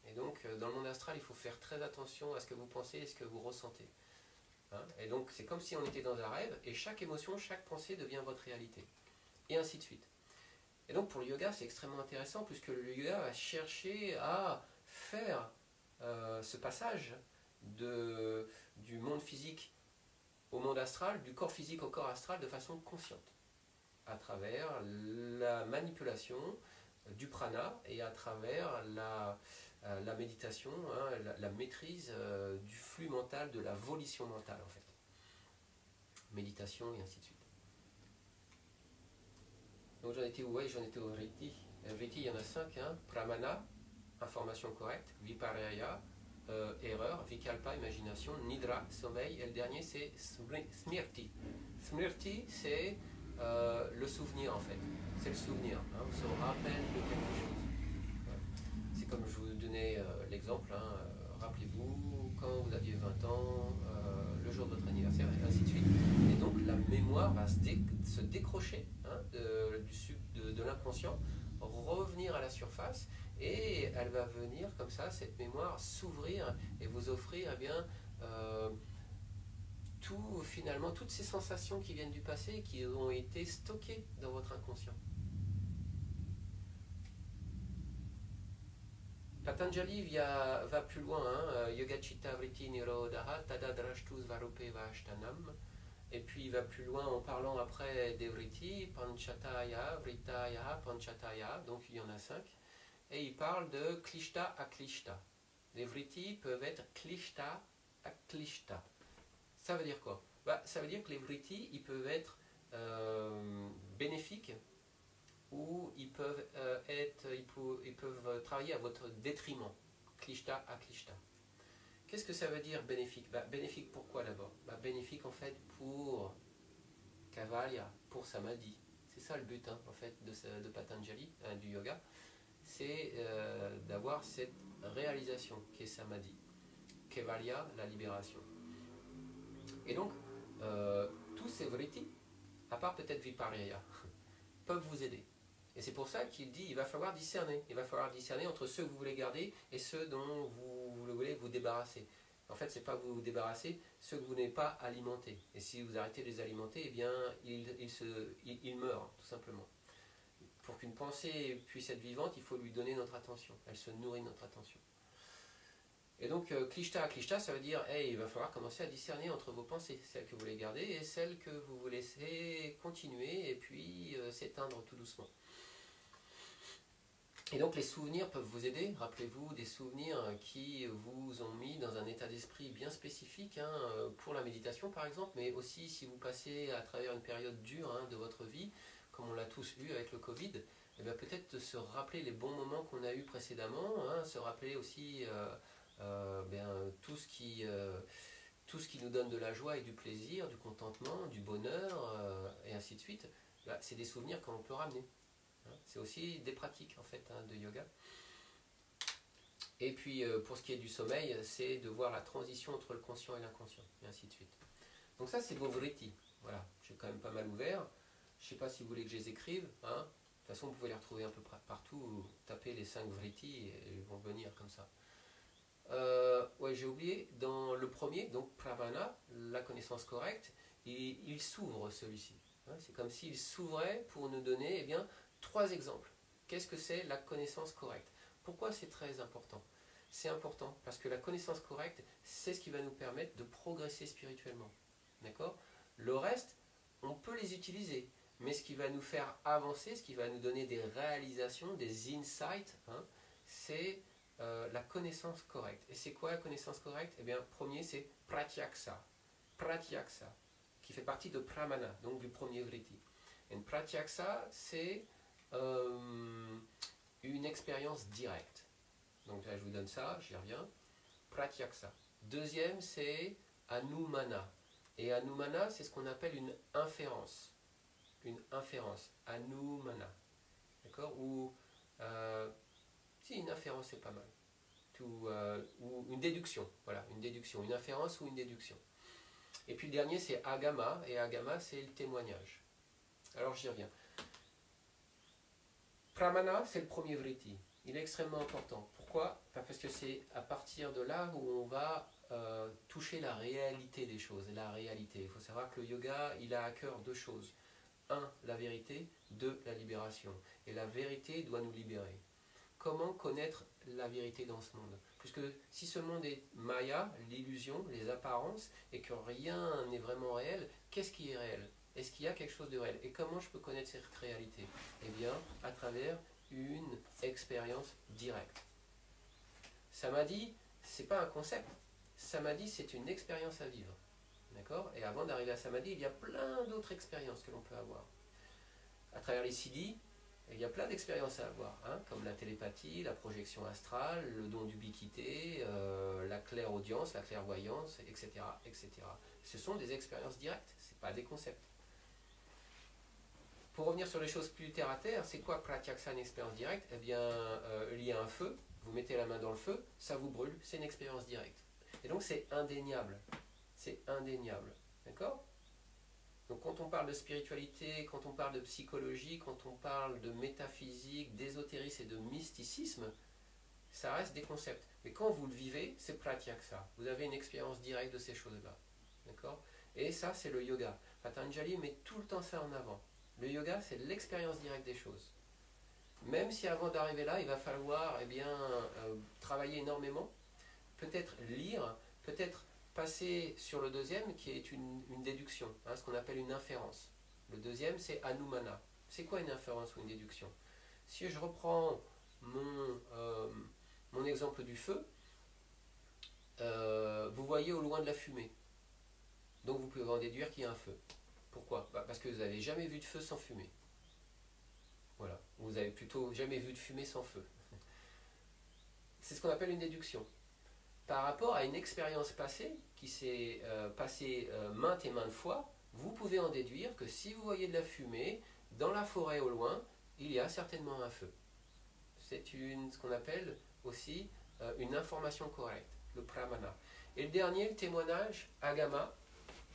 Et donc, dans le monde astral, il faut faire très attention à ce que vous pensez et ce que vous ressentez. Hein. et donc, c'est comme si on était dans un rêve, et chaque émotion, chaque pensée devient votre réalité. Et ainsi de suite. Et donc pour le yoga, c'est extrêmement intéressant puisque le yoga va chercher à faire euh, ce passage du monde physique au monde astral, du corps physique au corps astral de façon consciente, à travers la manipulation du prana et à travers la, euh, la méditation, hein, la, maîtrise euh, du flux mental, de la volition mentale en fait. Méditation et ainsi de suite. Donc j'en étais où? Ouais, j'en étais au Riti. Riti, il y en a cinq. Hein. Pramana, information correcte. Viparaya, euh, erreur. Vikalpa, imagination. Nidra, sommeil. Et le dernier, c'est Smirti. Smirti, c'est euh, le souvenir en fait. C'est le souvenir. Hein. On se rappelle de quelque chose. Comme je vous donnais euh, l'exemple. Hein. Rappelez-vous quand vous aviez 20 ans, le jour de votre anniversaire, et ainsi de suite. Et donc la mémoire va se, décrocher hein, de, de, l'inconscient, revenir à la surface et elle va venir comme ça, cette mémoire, s'ouvrir et vous offrir eh bien, euh, tout, finalement toutes ces sensations qui viennent du passé qui ont été stockées dans votre inconscient. Patanjali va plus loin, hein, Yoga Chitta Vritti Nirodha Tada Drashtus Varupe Vashtanam. Et puis il va plus loin en parlant après des vritti, panchataya, vritaya, panchataya, donc il y en a cinq. Et il parle de klishta à klishta. Les vritti peuvent être klishta à klishta. Ça veut dire quoi? Bah, Ça veut dire que les vritti, ils peuvent être euh, bénéfiques ou ils peuvent, euh, être, ils, peuvent travailler à votre détriment. Klishta à klishta. Qu'est-ce que ça veut dire bénéfique? Bah, Bénéfique pourquoi d'abord? Bah, Bénéfique en fait pour Kavalya, pour Samadhi. C'est ça le but hein, en fait de, Patanjali, hein, du yoga. C'est euh, d'avoir cette réalisation qui est Samadhi. Kevalya, la libération. Et donc, euh, tous ces vritti, à part peut-être Viparya, peuvent vous aider. Et c'est pour ça qu'il dit il va falloir discerner. Il va falloir discerner entre ceux que vous voulez garder et ceux dont vous, voulez vous débarrasser. En fait, ce n'est pas vous débarrasser, ceux que vous n'avez pas alimentés. Et si vous arrêtez de les alimenter, eh bien, ils, se, meurent, tout simplement. Pour qu'une pensée puisse être vivante, il faut lui donner notre attention. Elle se nourrit de notre attention. Et donc, euh, klishta klishta, ça veut dire, hey, il va falloir commencer à discerner entre vos pensées, celles que vous voulez garder et celles que vous vous laissez continuer et puis euh, s'éteindre tout doucement. Et donc les souvenirs peuvent vous aider. Rappelez-vous des souvenirs qui vous ont mis dans un état d'esprit bien spécifique hein, pour la méditation par exemple, mais aussi si vous passez à travers une période dure hein, de votre vie, comme on l'a tous vu avec le Covid, eh peut-être se rappeler les bons moments qu'on a eus précédemment, hein, se rappeler aussi euh, euh, tout, ce qui, euh, tout ce qui nous donne de la joie et du plaisir, du contentement, du bonheur, et ainsi de suite. Bah, c'est des souvenirs qu'on peut ramener. C'est aussi des pratiques en fait hein, de yoga. Et puis euh, pour ce qui est du sommeil, c'est de voir la transition entre le conscient et l'inconscient, et ainsi de suite. Donc ça c'est vos vritti. Voilà, j'ai quand même pas mal ouvert. Je sais pas si vous voulez que je les écrive. Hein. toute façon, vous pouvez les retrouver un peu partout. Tapez les 5 vritti et ils vont venir comme ça. Euh, ouais, j'ai oublié, dans le premier, donc Pramana, la connaissance correcte, il, s'ouvre celui-ci. C'est comme s'il s'ouvrait pour nous donner eh bien, trois exemples. Qu'est-ce que c'est la connaissance correcte? Pourquoi c'est très important? C'est important parce que la connaissance correcte, c'est ce qui va nous permettre de progresser spirituellement. D'accord? Le reste, on peut les utiliser, mais ce qui va nous faire avancer, ce qui va nous donner des réalisations, des insights, hein, c'est euh, la connaissance correcte. Et c'est quoi la connaissance correcte? Eh bien, premier, c'est pratyaksa. Pratyaksa, qui fait partie de pramana, donc du premier vritti. Et pratyaksa, c'est euh, une expérience directe. Donc là, je vous donne ça, j'y reviens. Pratyaksa. Deuxième, c'est anumana. Et anumana, c'est ce qu'on appelle une inférence. Une inférence. Anumana. D'accord? Ou euh, si, une inférence, c'est pas mal. Euh, ou une déduction, voilà, une déduction, une inférence ou une déduction. Et puis le dernier, c'est agama, et agama, c'est le témoignage. Alors j'y reviens. Pramana, c'est le premier vritti. Il est extrêmement important. Pourquoi? Parce que c'est à partir de là où on va euh, toucher la réalité des choses, la réalité. Il faut savoir que le yoga, il a à cœur deux choses. Un, la vérité. Deux, la libération. Et la vérité doit nous libérer comment connaître la vérité dans ce monde? Puisque si ce monde est maya, l'illusion, les apparences, et que rien n'est vraiment réel, qu'est-ce qui est réel? Est-ce qu'il y a quelque chose de réel? Et comment je peux connaître cette réalité? Eh bien, à travers une expérience directe. Samadhi, c'est pas un concept. Samadhi, c'est une expérience à vivre. D'accord? Et avant d'arriver à Samadhi, il y a plein d'autres expériences que l'on peut avoir. À travers les siddhis, il y a plein d'expériences à avoir, hein, comme la télépathie, la projection astrale, le don d'ubiquité, euh, la claire-audience, la clairvoyance, etc., etc. Ce sont des expériences directes, ce pas des concepts. Pour revenir sur les choses plus terre à terre, c'est quoi Pratyaksa, une expérience directe? Eh bien, euh, il y a un feu, vous mettez la main dans le feu, ça vous brûle, c'est une expérience directe. Et donc c'est indéniable. C'est indéniable. D'accord? Donc quand on parle de spiritualité, quand on parle de psychologie, quand on parle de métaphysique, d'ésotérisme et de mysticisme, ça reste des concepts. Mais quand vous le vivez, c'est ça. Vous avez une expérience directe de ces choses-là. D'accord? Et ça, c'est le yoga. Patanjali met tout le temps ça en avant. Le yoga, c'est l'expérience directe des choses. Même si avant d'arriver là, il va falloir eh euh, travailler énormément, peut-être lire, peut-être passer sur le deuxième qui est une, déduction, hein, ce qu'on appelle une inférence. Le deuxième c'est anumana. C'est quoi une inférence ou une déduction? Si je reprends mon, euh, exemple du feu, euh, vous voyez au loin de la fumée. Donc vous pouvez en déduire qu'il y a un feu. Pourquoi bah, Parce que vous n'avez jamais vu de feu sans fumée. Voilà. Vous avez plutôt jamais vu de fumée sans feu. C'est ce qu'on appelle une déduction par rapport à une expérience passée qui s'est euh, passée euh, maintes et maintes fois, vous pouvez en déduire que si vous voyez de la fumée dans la forêt au loin, il y a certainement un feu. C'est ce qu'on appelle aussi euh, une information correcte, le pramana. Et le dernier, le témoignage, agama.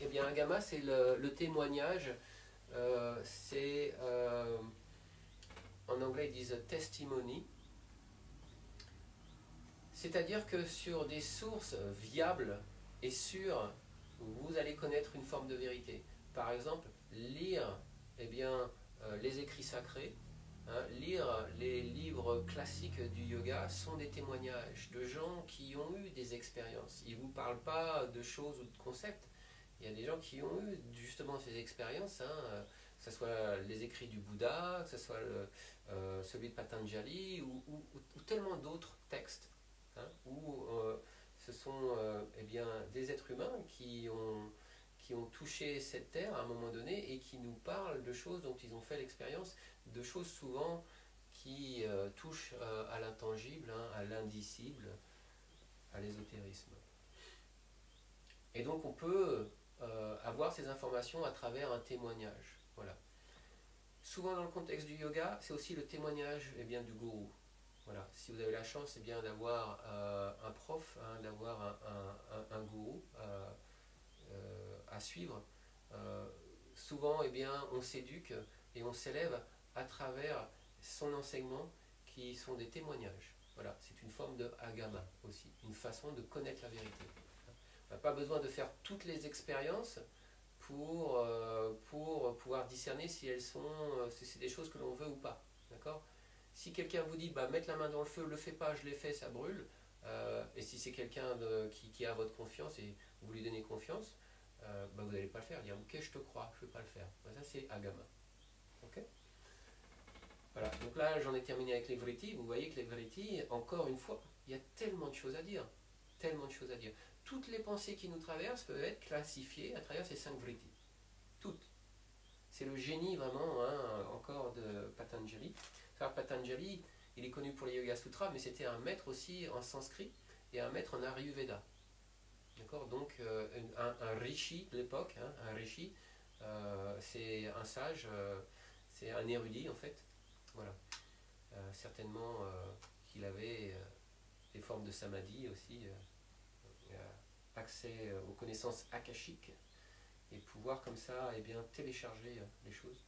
Eh bien, agama, c'est le, témoignage, c'est en anglais ils disent testimony, c'est-à-dire que sur des sources viables et sûres, vous allez connaître une forme de vérité. Par exemple, lire eh bien, euh, les écrits sacrés, hein, lire les livres classiques du yoga sont des témoignages de gens qui ont eu des expériences. Ils ne vous parlent pas de choses ou de concepts. Il y a des gens qui ont eu justement ces expériences, hein, que ce soit les écrits du Bouddha, que ce soit euh, celui de Patanjali ou tellement d'autres textes Hein, où euh, ce sont euh, eh bien, des êtres humains qui ont, qui ont touché cette terre à un moment donné et qui nous parlent de choses dont ils ont fait l'expérience, de choses souvent qui euh, touchent à l'intangible, hein, à l'indicible, à l'ésotérisme. Et donc on peut avoir ces informations à travers un témoignage. Voilà. Souvent dans le contexte du yoga, c'est aussi le témoignage eh bien, du gourou. Voilà. Si vous avez la chance, eh bien d'avoir euh, un prof, hein, d'avoir un, gourou euh, euh, à suivre. souvent, eh bien, on s'éduque et on s'élève à travers son enseignement qui sont des témoignages. C'est une forme de agama aussi, une façon de connaître la vérité. Pas besoin de faire toutes les expériences pour, euh, pour pouvoir discerner si elles sont, euh, si c'est des choses que l'on veut ou pas. D'accord? Si quelqu'un vous dit, bah, mettre la main dans le feu, le fait pas, je l'ai fait, ça brûle. Euh, et si c'est quelqu'un qui, a votre confiance et vous lui donnez confiance, bah, vous n'allez pas le faire. Dire, ok, je te crois, je ne vais pas le faire. Bah, ça, c'est agama. Ok? Voilà, donc là j'en ai terminé avec les vritti. Vous voyez que les vritti, encore une fois, il y a tellement de choses à dire. Tellement de choses à dire. Toutes les pensées qui nous traversent peuvent être classifiées à travers ces cinq vritti. Toutes. C'est le génie vraiment, hein, encore de Patanjali. Alors Patanjali, il est connu pour les Yoga Sutras, mais c'était un maître aussi en sanskrit et un maître en Ayurveda. D'accord? Donc euh, un, rishi de l'époque, hein, un rishi, euh, c'est un sage, euh, c'est un érudit en fait, voilà. Certainement qu'il avait des formes de samadhi aussi, accès aux connaissances akashiques et pouvoir comme ça eh bien, télécharger les choses.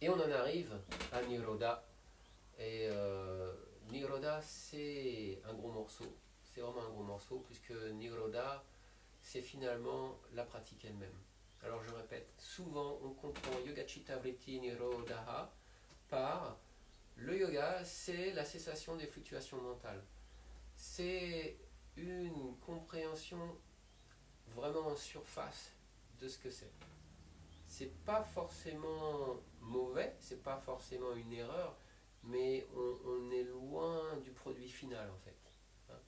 Et on en arrive à Niroda. Et Niroda, c'est un gros morceau. C'est vraiment un gros morceau, puisque Niroda, c'est finalement la pratique elle-même. Alors je répète, souvent on comprend Yoga Chitta Vritti Nirodaha par le yoga, c'est la cessation des fluctuations mentales. C'est une compréhension vraiment en surface de ce que c'est. C'est pas forcément mauvais, c'est pas forcément une erreur, mais on, est loin du produit final en fait. Hein.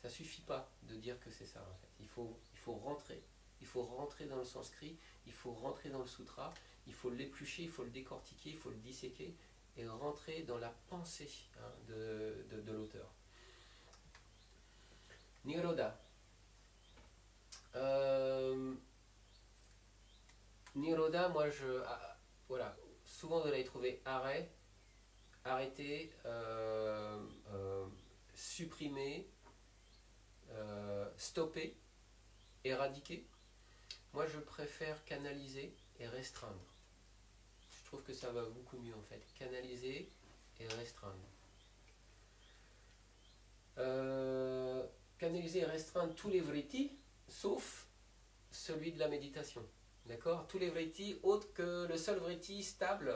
Ça suffit pas de dire que c'est ça en fait. Il faut, rentrer. Il faut rentrer dans le sanskrit, il faut rentrer dans le sutra, il faut l'éplucher, il faut le décortiquer, il faut le disséquer et rentrer dans la pensée hein, de, l'auteur. Niroda. Euh, Niroda, moi je. Ah, voilà, souvent vous allez trouver arrêt, arrêter, euh, euh, supprimer, stopper, éradiquer. Moi je préfère canaliser et restreindre trouve que ça va beaucoup mieux en fait. Canaliser et restreindre. Euh, canaliser et restreindre tous les vritti, sauf celui de la méditation. D'accord? Tous les vritti, autres que le seul vritti stable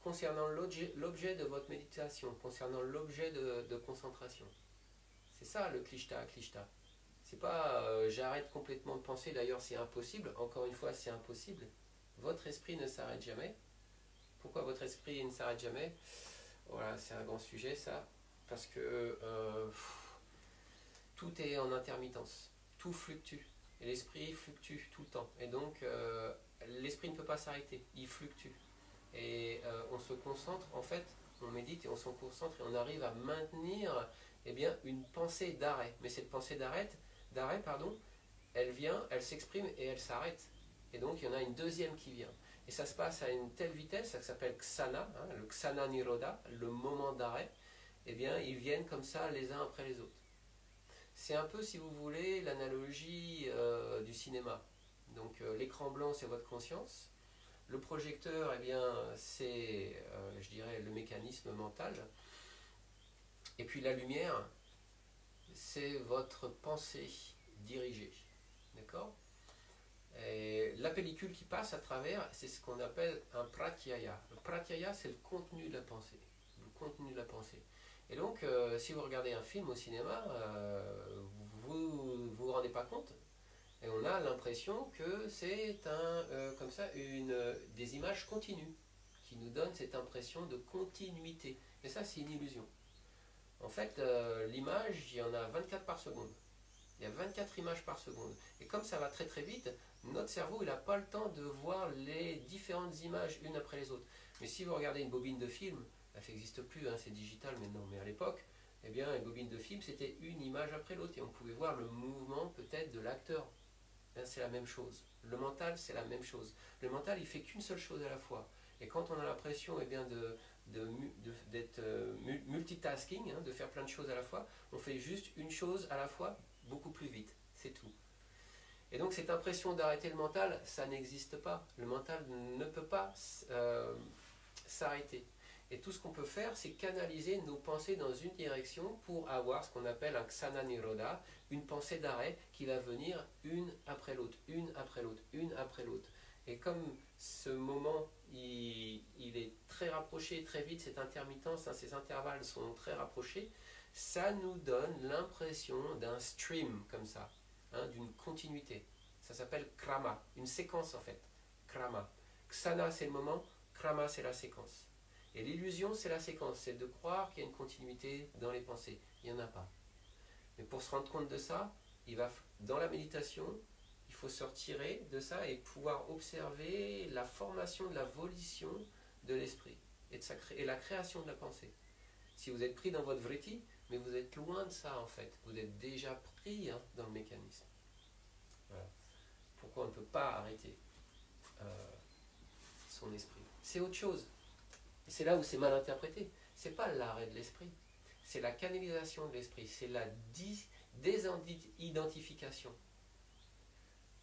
concernant l'objet de votre méditation, concernant l'objet de, concentration. C'est ça le klishta klishta. C'est pas euh, j'arrête complètement de penser, d'ailleurs c'est impossible, encore une fois c'est impossible. Votre esprit ne s'arrête jamais, pourquoi votre esprit ne s'arrête jamais? Voilà, c'est un grand sujet ça. Parce que euh, tout est en intermittence. Tout fluctue. Et l'esprit fluctue tout le temps. Et donc, euh, l'esprit ne peut pas s'arrêter. Il fluctue. Et euh, on se concentre, en fait, on médite et on se concentre et on arrive à maintenir eh bien, une pensée d'arrêt. Mais cette pensée d'arrêt, d'arrêt, pardon, elle vient, elle s'exprime et elle s'arrête. Et donc, il y en a une deuxième qui vient. Et ça se passe à une telle vitesse, ça s'appelle Ksana, hein, le Ksana Niroda, le moment d'arrêt. Eh bien, ils viennent comme ça les uns après les autres. C'est un peu, si vous voulez, l'analogie euh, du cinéma. Donc, euh, l'écran blanc, c'est votre conscience. Le projecteur, eh bien, c'est, euh, je dirais, le mécanisme mental. Et puis la lumière, c'est votre pensée dirigée. D'accord? Et la pellicule qui passe à travers, c'est ce qu'on appelle un pratyaya. Le pratyaya, c'est le contenu de la pensée. Le contenu de la pensée. Et donc, euh, si vous regardez un film au cinéma, euh, vous ne vous, rendez pas compte. Et on a l'impression que c'est un, euh, comme ça, une, des images continues qui nous donnent cette impression de continuité. Et ça, c'est une illusion. En fait, l'image, il y en a 24 par seconde. Il y a 24 images par seconde. Et comme ça va très très vite, notre cerveau, il n'a pas le temps de voir les différentes images une après les autres. Mais si vous regardez une bobine de film, ça n'existe plus, hein, c'est digital maintenant, mais à l'époque, eh bien, une bobine de film, c'était une image après l'autre, et on pouvait voir le mouvement peut-être de l'acteur. c'est la même chose. Le mental, c'est la même chose. Le mental, il fait qu'une seule chose à la fois. Et quand on a l'impression eh bien, d'être euh, multitasking, hein, de faire plein de choses à la fois, on fait juste une chose à la fois beaucoup plus vite. C'est tout. Et donc cette impression d'arrêter le mental, ça n'existe pas. Le mental ne peut pas euh, s'arrêter. Et tout ce qu'on peut faire, c'est canaliser nos pensées dans une direction pour avoir ce qu'on appelle un ksana niroda, une pensée d'arrêt qui va venir une après l'autre, une après l'autre, une après l'autre. Et comme ce moment, il, est très rapproché, très vite, cette intermittence, hein, ces intervalles sont très rapprochés, ça nous donne l'impression d'un stream comme ça, hein, d'une continuité. Ça s'appelle krama, une séquence en fait. Krama. Ksana, c'est le moment, krama, c'est la séquence. Et l'illusion, c'est la séquence, c'est de croire qu'il y a une continuité dans les pensées. Il n'y en a pas. Mais pour se rendre compte de ça, il va, dans la méditation, il faut se retirer de ça et pouvoir observer la formation de la volition de l'esprit et, la création de la pensée. Si vous êtes pris dans votre vritti, mais vous êtes loin de ça en fait. Vous êtes déjà pris hein, dans le mécanisme. Pourquoi on ne peut pas arrêter euh, son esprit? C'est autre chose. C'est là où c'est mal interprété. C'est pas l'arrêt de l'esprit, c'est la canalisation de l'esprit, c'est la désidentification.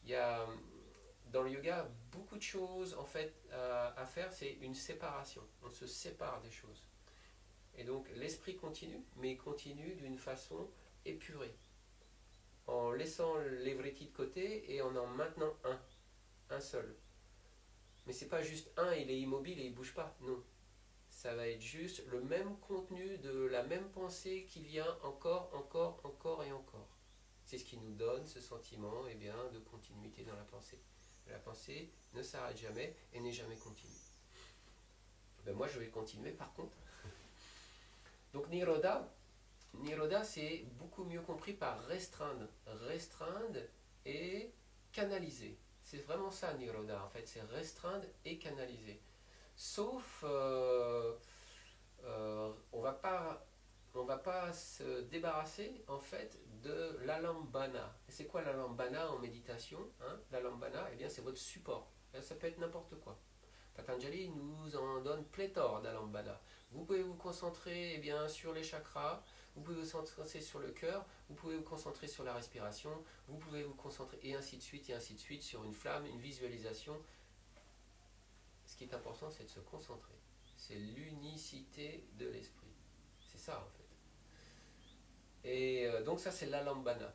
Il y a dans le yoga beaucoup de choses en fait à faire, c'est une séparation. On se sépare des choses. Et donc l'esprit continue, mais il continue d'une façon épurée, en laissant les vrittis de côté et en en maintenant un, un seul. Mais c'est pas juste un, il est immobile et il bouge pas. Non. Ça va être juste le même contenu de la même pensée qui vient encore, encore, encore et encore. C'est ce qui nous donne ce sentiment eh bien, de continuité dans la pensée. La pensée ne s'arrête jamais et n'est jamais continue. Ben moi, je vais continuer par contre. Donc Niroda, Niroda c'est beaucoup mieux compris par restreindre. Restreindre et canaliser. C'est vraiment ça Niroda en fait, c'est restreindre et canaliser. Sauf, euh, euh, on va pas on va pas se débarrasser en fait de l'alambana. Et c'est quoi l'alambana en méditation hein? L'alambana, eh bien c'est votre support. ça peut être n'importe quoi. Patanjali nous en donne pléthore d'alambana. Vous pouvez vous concentrer eh bien, sur les chakras, vous pouvez vous concentrer sur le cœur, vous pouvez vous concentrer sur la respiration, vous pouvez vous concentrer et ainsi de suite et ainsi de suite sur une flamme, une visualisation. Qui est important, c'est de se concentrer. C'est l'unicité de l'esprit. C'est ça en fait. Et euh, donc ça, c'est l'alambana.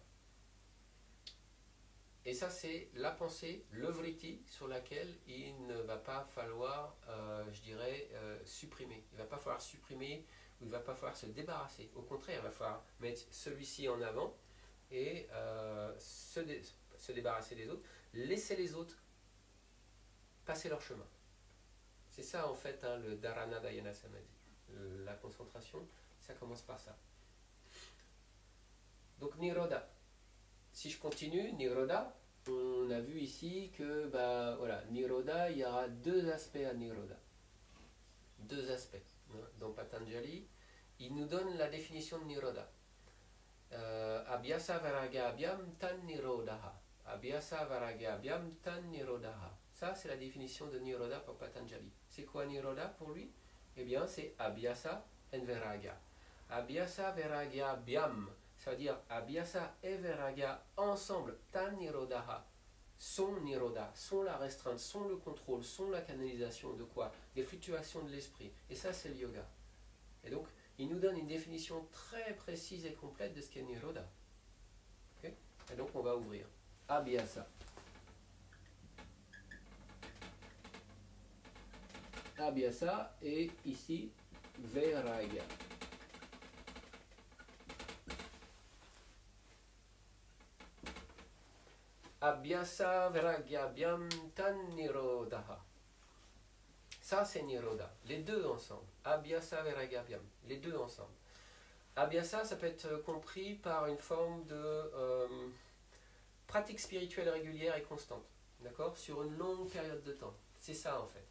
Et ça, c'est la pensée, le vritti, sur laquelle il ne va pas falloir, euh, je dirais, euh, supprimer. Il ne va pas falloir supprimer ou il ne va pas falloir se débarrasser. Au contraire, il va falloir mettre celui-ci en avant et se, débarrasser des autres, laisser les autres passer leur chemin. C'est ça, en fait, hein, le dharana dhyana samadhi. La concentration, ça commence par ça. Donc, niroda si je continue, Niroda, on a vu ici que, bah, voilà, Niroda, il y aura deux aspects à Niroda. Deux aspects. Hein. Dans Patanjali, il nous donne la définition de Niroda. Euh, Abhyasa varagabyam tan nirodaha. Abhyasa varagabyam tan nirodaha. C'est la définition de Niroda pour Patanjali. C'est quoi Niroda pour lui? Eh bien, c'est Abhyasa en Varaga. Abhyasa Varagabyam ça veut dire Abhyasa et Veraga ensemble, Tan Nirodaha, sont Niroda, sont la restreinte, sont le contrôle, sont la canalisation de quoi? Des fluctuations de l'esprit. Et ça, c'est le yoga. Et donc, il nous donne une définition très précise et complète de ce qu'est Niroda. et donc, on va ouvrir. Abhyasa. Abhyasa et ici Veraga. Abhyasa Viragyabhyam Tan Nirodaha. Ça, c'est Niroda. Les deux ensemble. Abhyasa Viragyabhyam. Les deux ensemble. Abhyasa, ça peut être compris par une forme de euh, pratique spirituelle régulière et constante. D'accord? Sur une longue période de temps. C'est ça, en fait.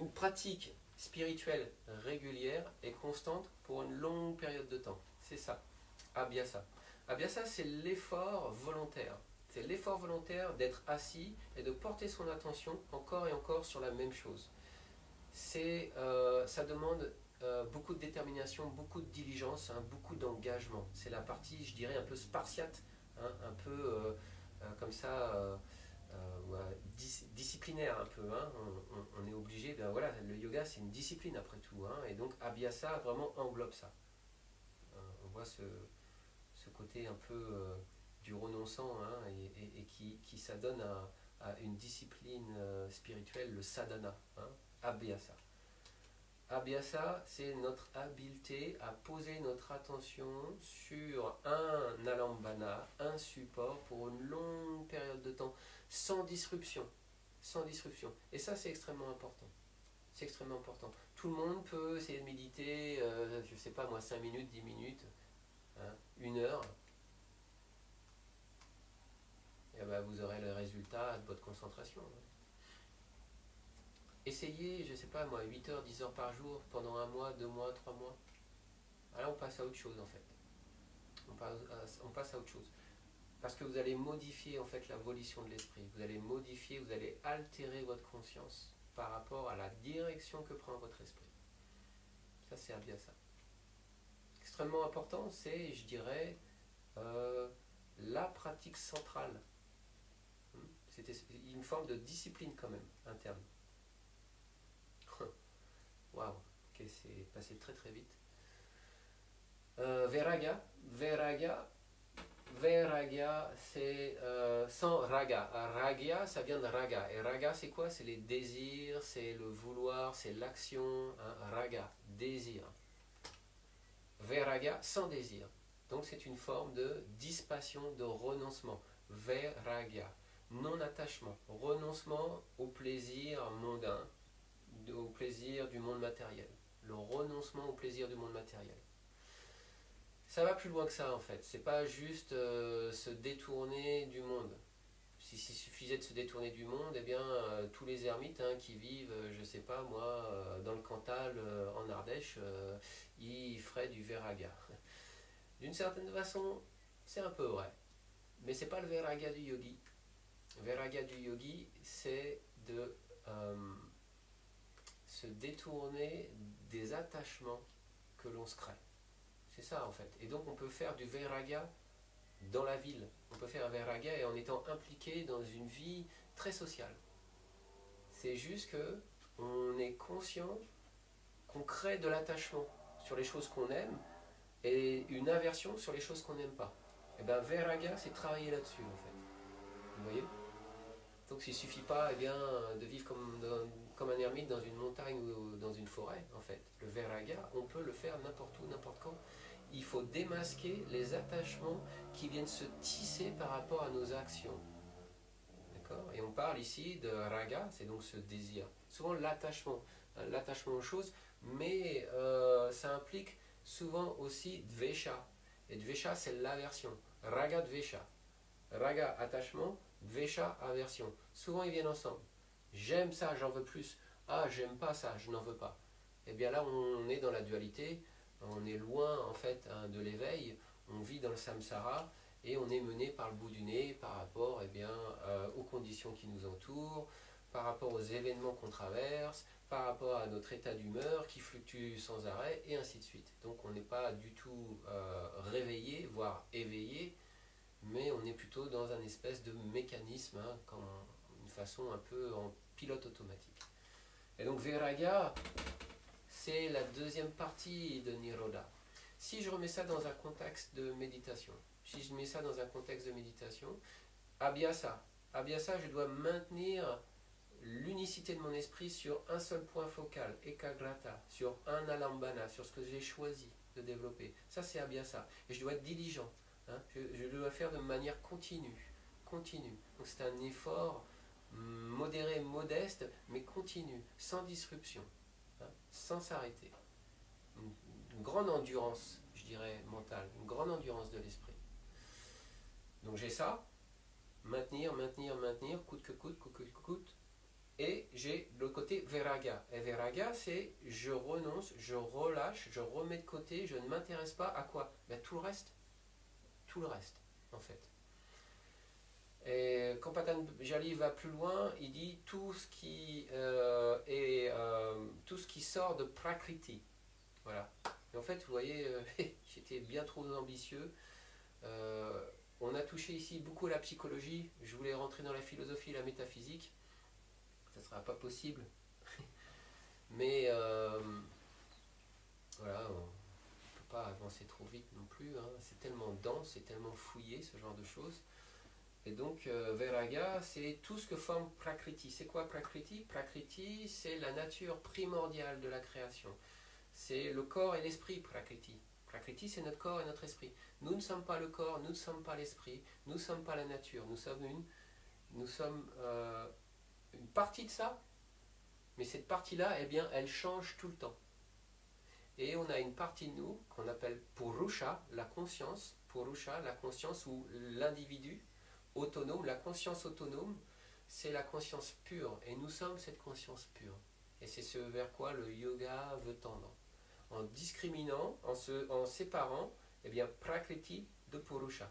Une pratique spirituelle régulière et constante pour une longue période de temps. C'est ça. Abhyasa. Abhyasa, c'est l'effort volontaire. C'est l'effort volontaire d'être assis et de porter son attention encore et encore sur la même chose. Euh, ça demande euh, beaucoup de détermination, beaucoup de diligence, hein, beaucoup d'engagement. C'est la partie, je dirais, un peu spartiate, hein, un peu euh, comme ça, disciplinaire un peu. Hein. On, est obligé, voilà, le yoga c'est une discipline après tout. Hein. et donc Abhyasa vraiment englobe ça. on voit ce, côté un peu du renonçant hein, et, qui, qui s'adonne à, une discipline spirituelle, le sadhana, hein, abhyasa. Abhyasa, c'est notre habileté à poser notre attention sur un alambana, un support pour une longue période de temps, sans disruption. Sans disruption. Et ça, c'est extrêmement important. C'est extrêmement important. Tout le monde peut essayer de méditer, euh, je ne sais pas moi, 5 minutes, 10 minutes, hein, une heure. Et ben, vous aurez le résultat de votre concentration. Essayez, je ne sais pas moi, 8 heures, 10 heures par jour pendant un mois, deux mois, trois mois. Alors on passe à autre chose en fait. On passe à autre chose. Parce que vous allez modifier en fait la volition de l'esprit. Vous allez modifier, vous allez altérer votre conscience par rapport à la direction que prend votre esprit. Ça c'est bien ça. Extrêmement important, c'est, je dirais, euh, la pratique centrale. Hmm? C'était une forme de discipline quand même interne. Waouh, ok, c'est passé très très vite. Euh, Veraga, Veraga, Veraga, c'est euh, sans raga. Raga, ça vient de raga. Et raga, c'est quoi? C'est les désirs, c'est le vouloir, c'est l'action. Hein. Raga, désir. Veraga, sans désir. Donc c'est une forme de dispassion, de renoncement. Veraga, non-attachement, renoncement au plaisir mondain, au plaisir du monde matériel, le renoncement au plaisir du monde matériel. Ça va plus loin que ça en fait. C'est pas juste euh, se détourner du monde. S'il suffisait de se détourner du monde, eh bien euh, tous les ermites hein, qui vivent, euh, je sais pas moi, dans le Cantal, en Ardèche, ils feraient du veraga. D'une certaine façon, c'est un peu vrai. Mais c'est pas le veraga du yogi. Le veraga du yogi, c'est de se détourner des attachements que l'on se crée. Ça en fait. Et donc on peut faire du vairaga dans la ville. On peut faire un vairaga et en étant impliqué dans une vie très sociale. C'est juste que on est conscient qu'on crée de l'attachement sur les choses qu'on aime et une aversion sur les choses qu'on n'aime pas. Et bien vairaga, c'est travailler là-dessus en fait. Vous voyez? Donc il suffit pas eh bien, de vivre comme dans, comme un ermite dans une montagne ou dans une forêt, en fait. Le Veraga, on peut le faire n'importe où, n'importe quand. Il faut démasquer les attachements qui viennent se tisser par rapport à nos actions. D'accord? Et on parle ici de raga, c'est donc ce désir. Souvent l'attachement, hein, l'attachement aux choses, mais euh, ça implique souvent aussi dvesha. Et dvesha, c'est l'aversion. Raga dvesha. Raga, attachement, dvesha, aversion. Souvent ils viennent ensemble. J'aime ça, j'en veux plus. Ah, j'aime pas ça, je n'en veux pas. Eh bien là, on est dans la dualité, on est loin en fait hein, de l'éveil, on vit dans le samsara et on est mené par le bout du nez par rapport eh euh, aux conditions qui nous entourent, par rapport aux événements qu'on traverse, par rapport à notre état d'humeur qui fluctue sans arrêt, et ainsi de suite. Donc on n'est pas du tout euh, réveillé, voire éveillé, mais on est plutôt dans un espèce de mécanisme, hein, façon un peu en pilote automatique. Et donc Viraga, c'est la deuxième partie de Niroda. Si je remets ça dans un contexte de méditation, si je mets ça dans un contexte de méditation, Abhyasa, Abhyasa, je dois maintenir l'unicité de mon esprit sur un seul point focal, Ekagrata, sur un alambana, sur ce que j'ai choisi de développer. Ça, c'est Abhyasa. Et je dois être diligent. Hein. Je, je, dois faire de manière continue. Continue. Donc c'est un effort modéré, modeste, mais continue, sans disruption, hein, sans s'arrêter. Une, grande endurance, je dirais, mentale, une grande endurance de l'esprit. Donc j'ai ça, maintenir, maintenir, maintenir, coûte que coûte, coûte que coûte. Et j'ai le côté veraga. Et veraga, c'est je renonce, je relâche, je remets de côté, je ne m'intéresse pas à quoi? Ben, Tout le reste. Tout le reste, en fait. Et quand Patanjali va plus loin, il dit tout ce qui, euh, est, euh, tout ce qui sort de Prakriti. Voilà. Et en fait, vous voyez, euh, j'étais bien trop ambitieux. On a touché ici beaucoup la psychologie. Je voulais rentrer dans la philosophie la métaphysique. Ça ne sera pas possible. Mais voilà, on ne peut pas avancer trop vite non plus. Hein. C'est tellement dense, c'est tellement fouillé ce genre de choses. Et donc, euh, c'est tout ce que forme Prakriti. C'est quoi Prakriti? Prakriti, c'est la nature primordiale de la création. C'est le corps et l'esprit, Prakriti. Prakriti, c'est notre corps et notre esprit. Nous ne sommes pas le corps, nous ne sommes pas l'esprit, nous ne sommes pas la nature. Nous sommes une, nous sommes euh, une partie de ça, mais cette partie-là, eh bien, elle change tout le temps. Et on a une partie de nous qu'on appelle Purusha, la conscience, Purusha, la conscience ou l'individu autonome, la conscience autonome, c'est la conscience pure. Et nous sommes cette conscience pure. Et c'est ce vers quoi le yoga veut tendre. En discriminant, en, se, en séparant, eh bien, Prakriti de Purusha.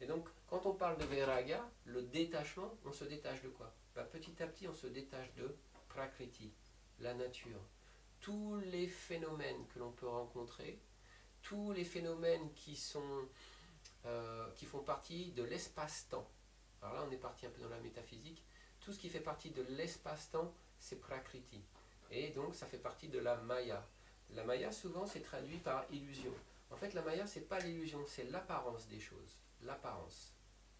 Et donc, quand on parle de Vairaga, le détachement, on se détache de quoi? Bah, Petit à petit, on se détache de Prakriti, la nature. Tous les phénomènes que l'on peut rencontrer, tous les phénomènes qui, sont, euh, qui font partie de l'espace-temps. Alors là, on est parti un peu dans la métaphysique. Tout ce qui fait partie de l'espace-temps, c'est Prakriti. Et donc, ça fait partie de la Maya. La Maya, souvent, c'est traduit par illusion. En fait, la Maya, c'est pas l'illusion, c'est l'apparence des choses. L'apparence.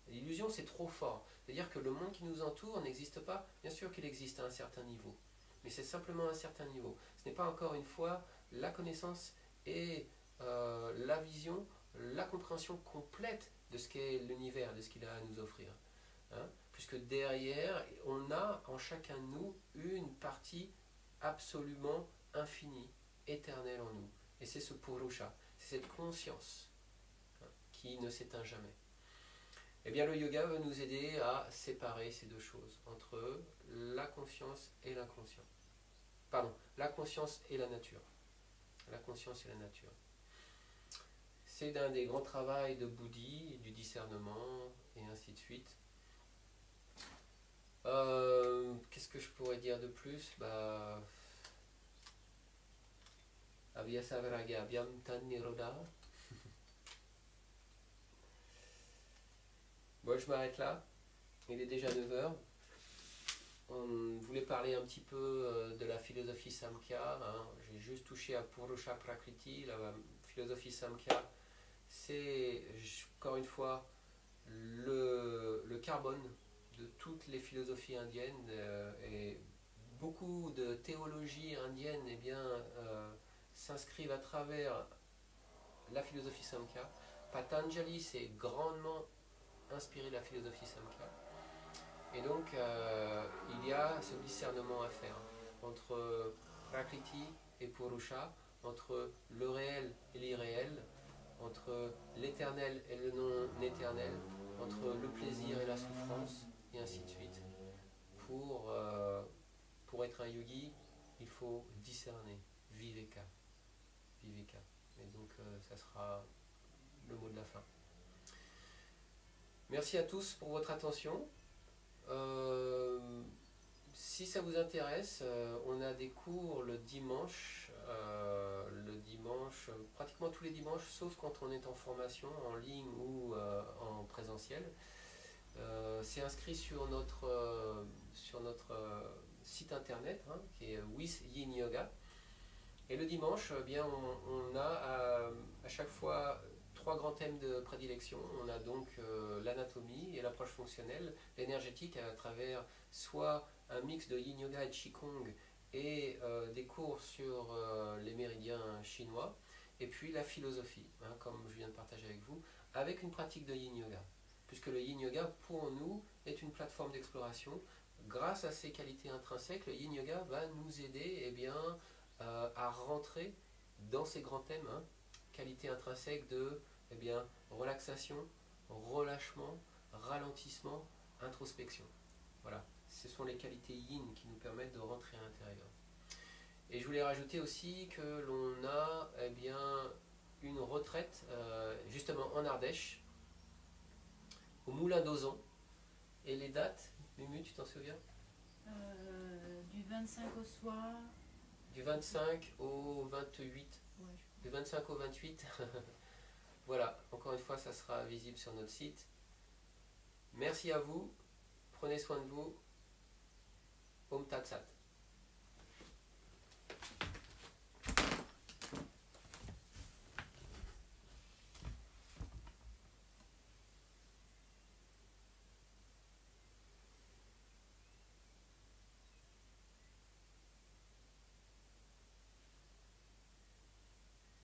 L'illusion, c'est trop fort. C'est-à-dire que le monde qui nous entoure n'existe pas. Bien sûr qu'il existe à un certain niveau. Mais c'est simplement un certain niveau. Ce n'est pas encore une fois la connaissance et euh, la vision, la compréhension complète de ce qu'est l'univers, de ce qu'il a à nous offrir. Hein. Puisque derrière, on a en chacun de nous une partie absolument infinie, éternelle en nous. Et c'est ce Purusha, c'est cette conscience hein, qui ne s'éteint jamais. Eh bien, le yoga veut nous aider à séparer ces deux choses, entre la conscience et l'inconscient. Pardon, la conscience et la nature. La conscience et la nature. C'est d'un des grands travaux de Bouddhi, du discernement, et ainsi de suite. Euh, qu'est-ce que je pourrais dire de plus? Bah, Avyasavaraga Vyamtan Niroda. Bon, je m'arrête là. Il est déjà 9h. On voulait parler un petit peu euh, de la philosophie Samkhya. Hein. J'ai juste touché à Purusha Prakriti. La philosophie Samkhya, c'est encore une fois le, carbone de toutes les philosophies indiennes. Euh, et beaucoup de théologies indiennes eh euh, s'inscrivent à travers la philosophie Samkhya. Patanjali s'est grandement inspiré de la philosophie Samkhya. Et donc, euh, il y a ce discernement à faire entre Prakriti et Purusha, entre le réel et l'irréel, entre l'éternel et le non-éternel, entre le plaisir et la souffrance, et ainsi de suite. Pour, euh, pour être un yogi, il faut discerner, viveka. Viveka. Et donc, euh, ça sera le mot de la fin. Merci à tous pour votre attention. Euh, si ça vous intéresse, on a des cours le dimanche, dimanche, pratiquement tous les dimanches, sauf quand on est en formation, en ligne ou en présentiel. C'est inscrit sur notre, sur notre site internet, hein, qui est With Yin Yoga. Et le dimanche, eh bien, on, a à chaque fois trois grands thèmes de prédilection. On a donc euh, l'anatomie et l'approche fonctionnelle, l'énergétique à travers soit un mix de yin yoga et qigong et euh, des cours sur euh, les méridiens chinois, et puis la philosophie, hein, comme je viens de partager avec vous, avec une pratique de yin yoga. Puisque le yin yoga, pour nous, est une plateforme d'exploration. Grâce à ses qualités intrinsèques, le yin yoga va nous aider eh bien, à rentrer dans ces grands thèmes, hein, qualités intrinsèques de eh bien, relaxation, relâchement, ralentissement, introspection. Voilà, ce sont les qualités yin qui nous permettent de rentrer à l'intérieur. Et je voulais rajouter aussi que l'on a eh bien, une retraite euh, justement en Ardèche, au Moulin d'Ozon. Et les dates, Mumu, tu t'en souviens? Euh, Du 25 au soir. Du 25 au 28. Du 25 au 28. Voilà, encore une fois, ça sera visible sur notre site. Merci à vous, prenez soin de vous. ओम तत्सत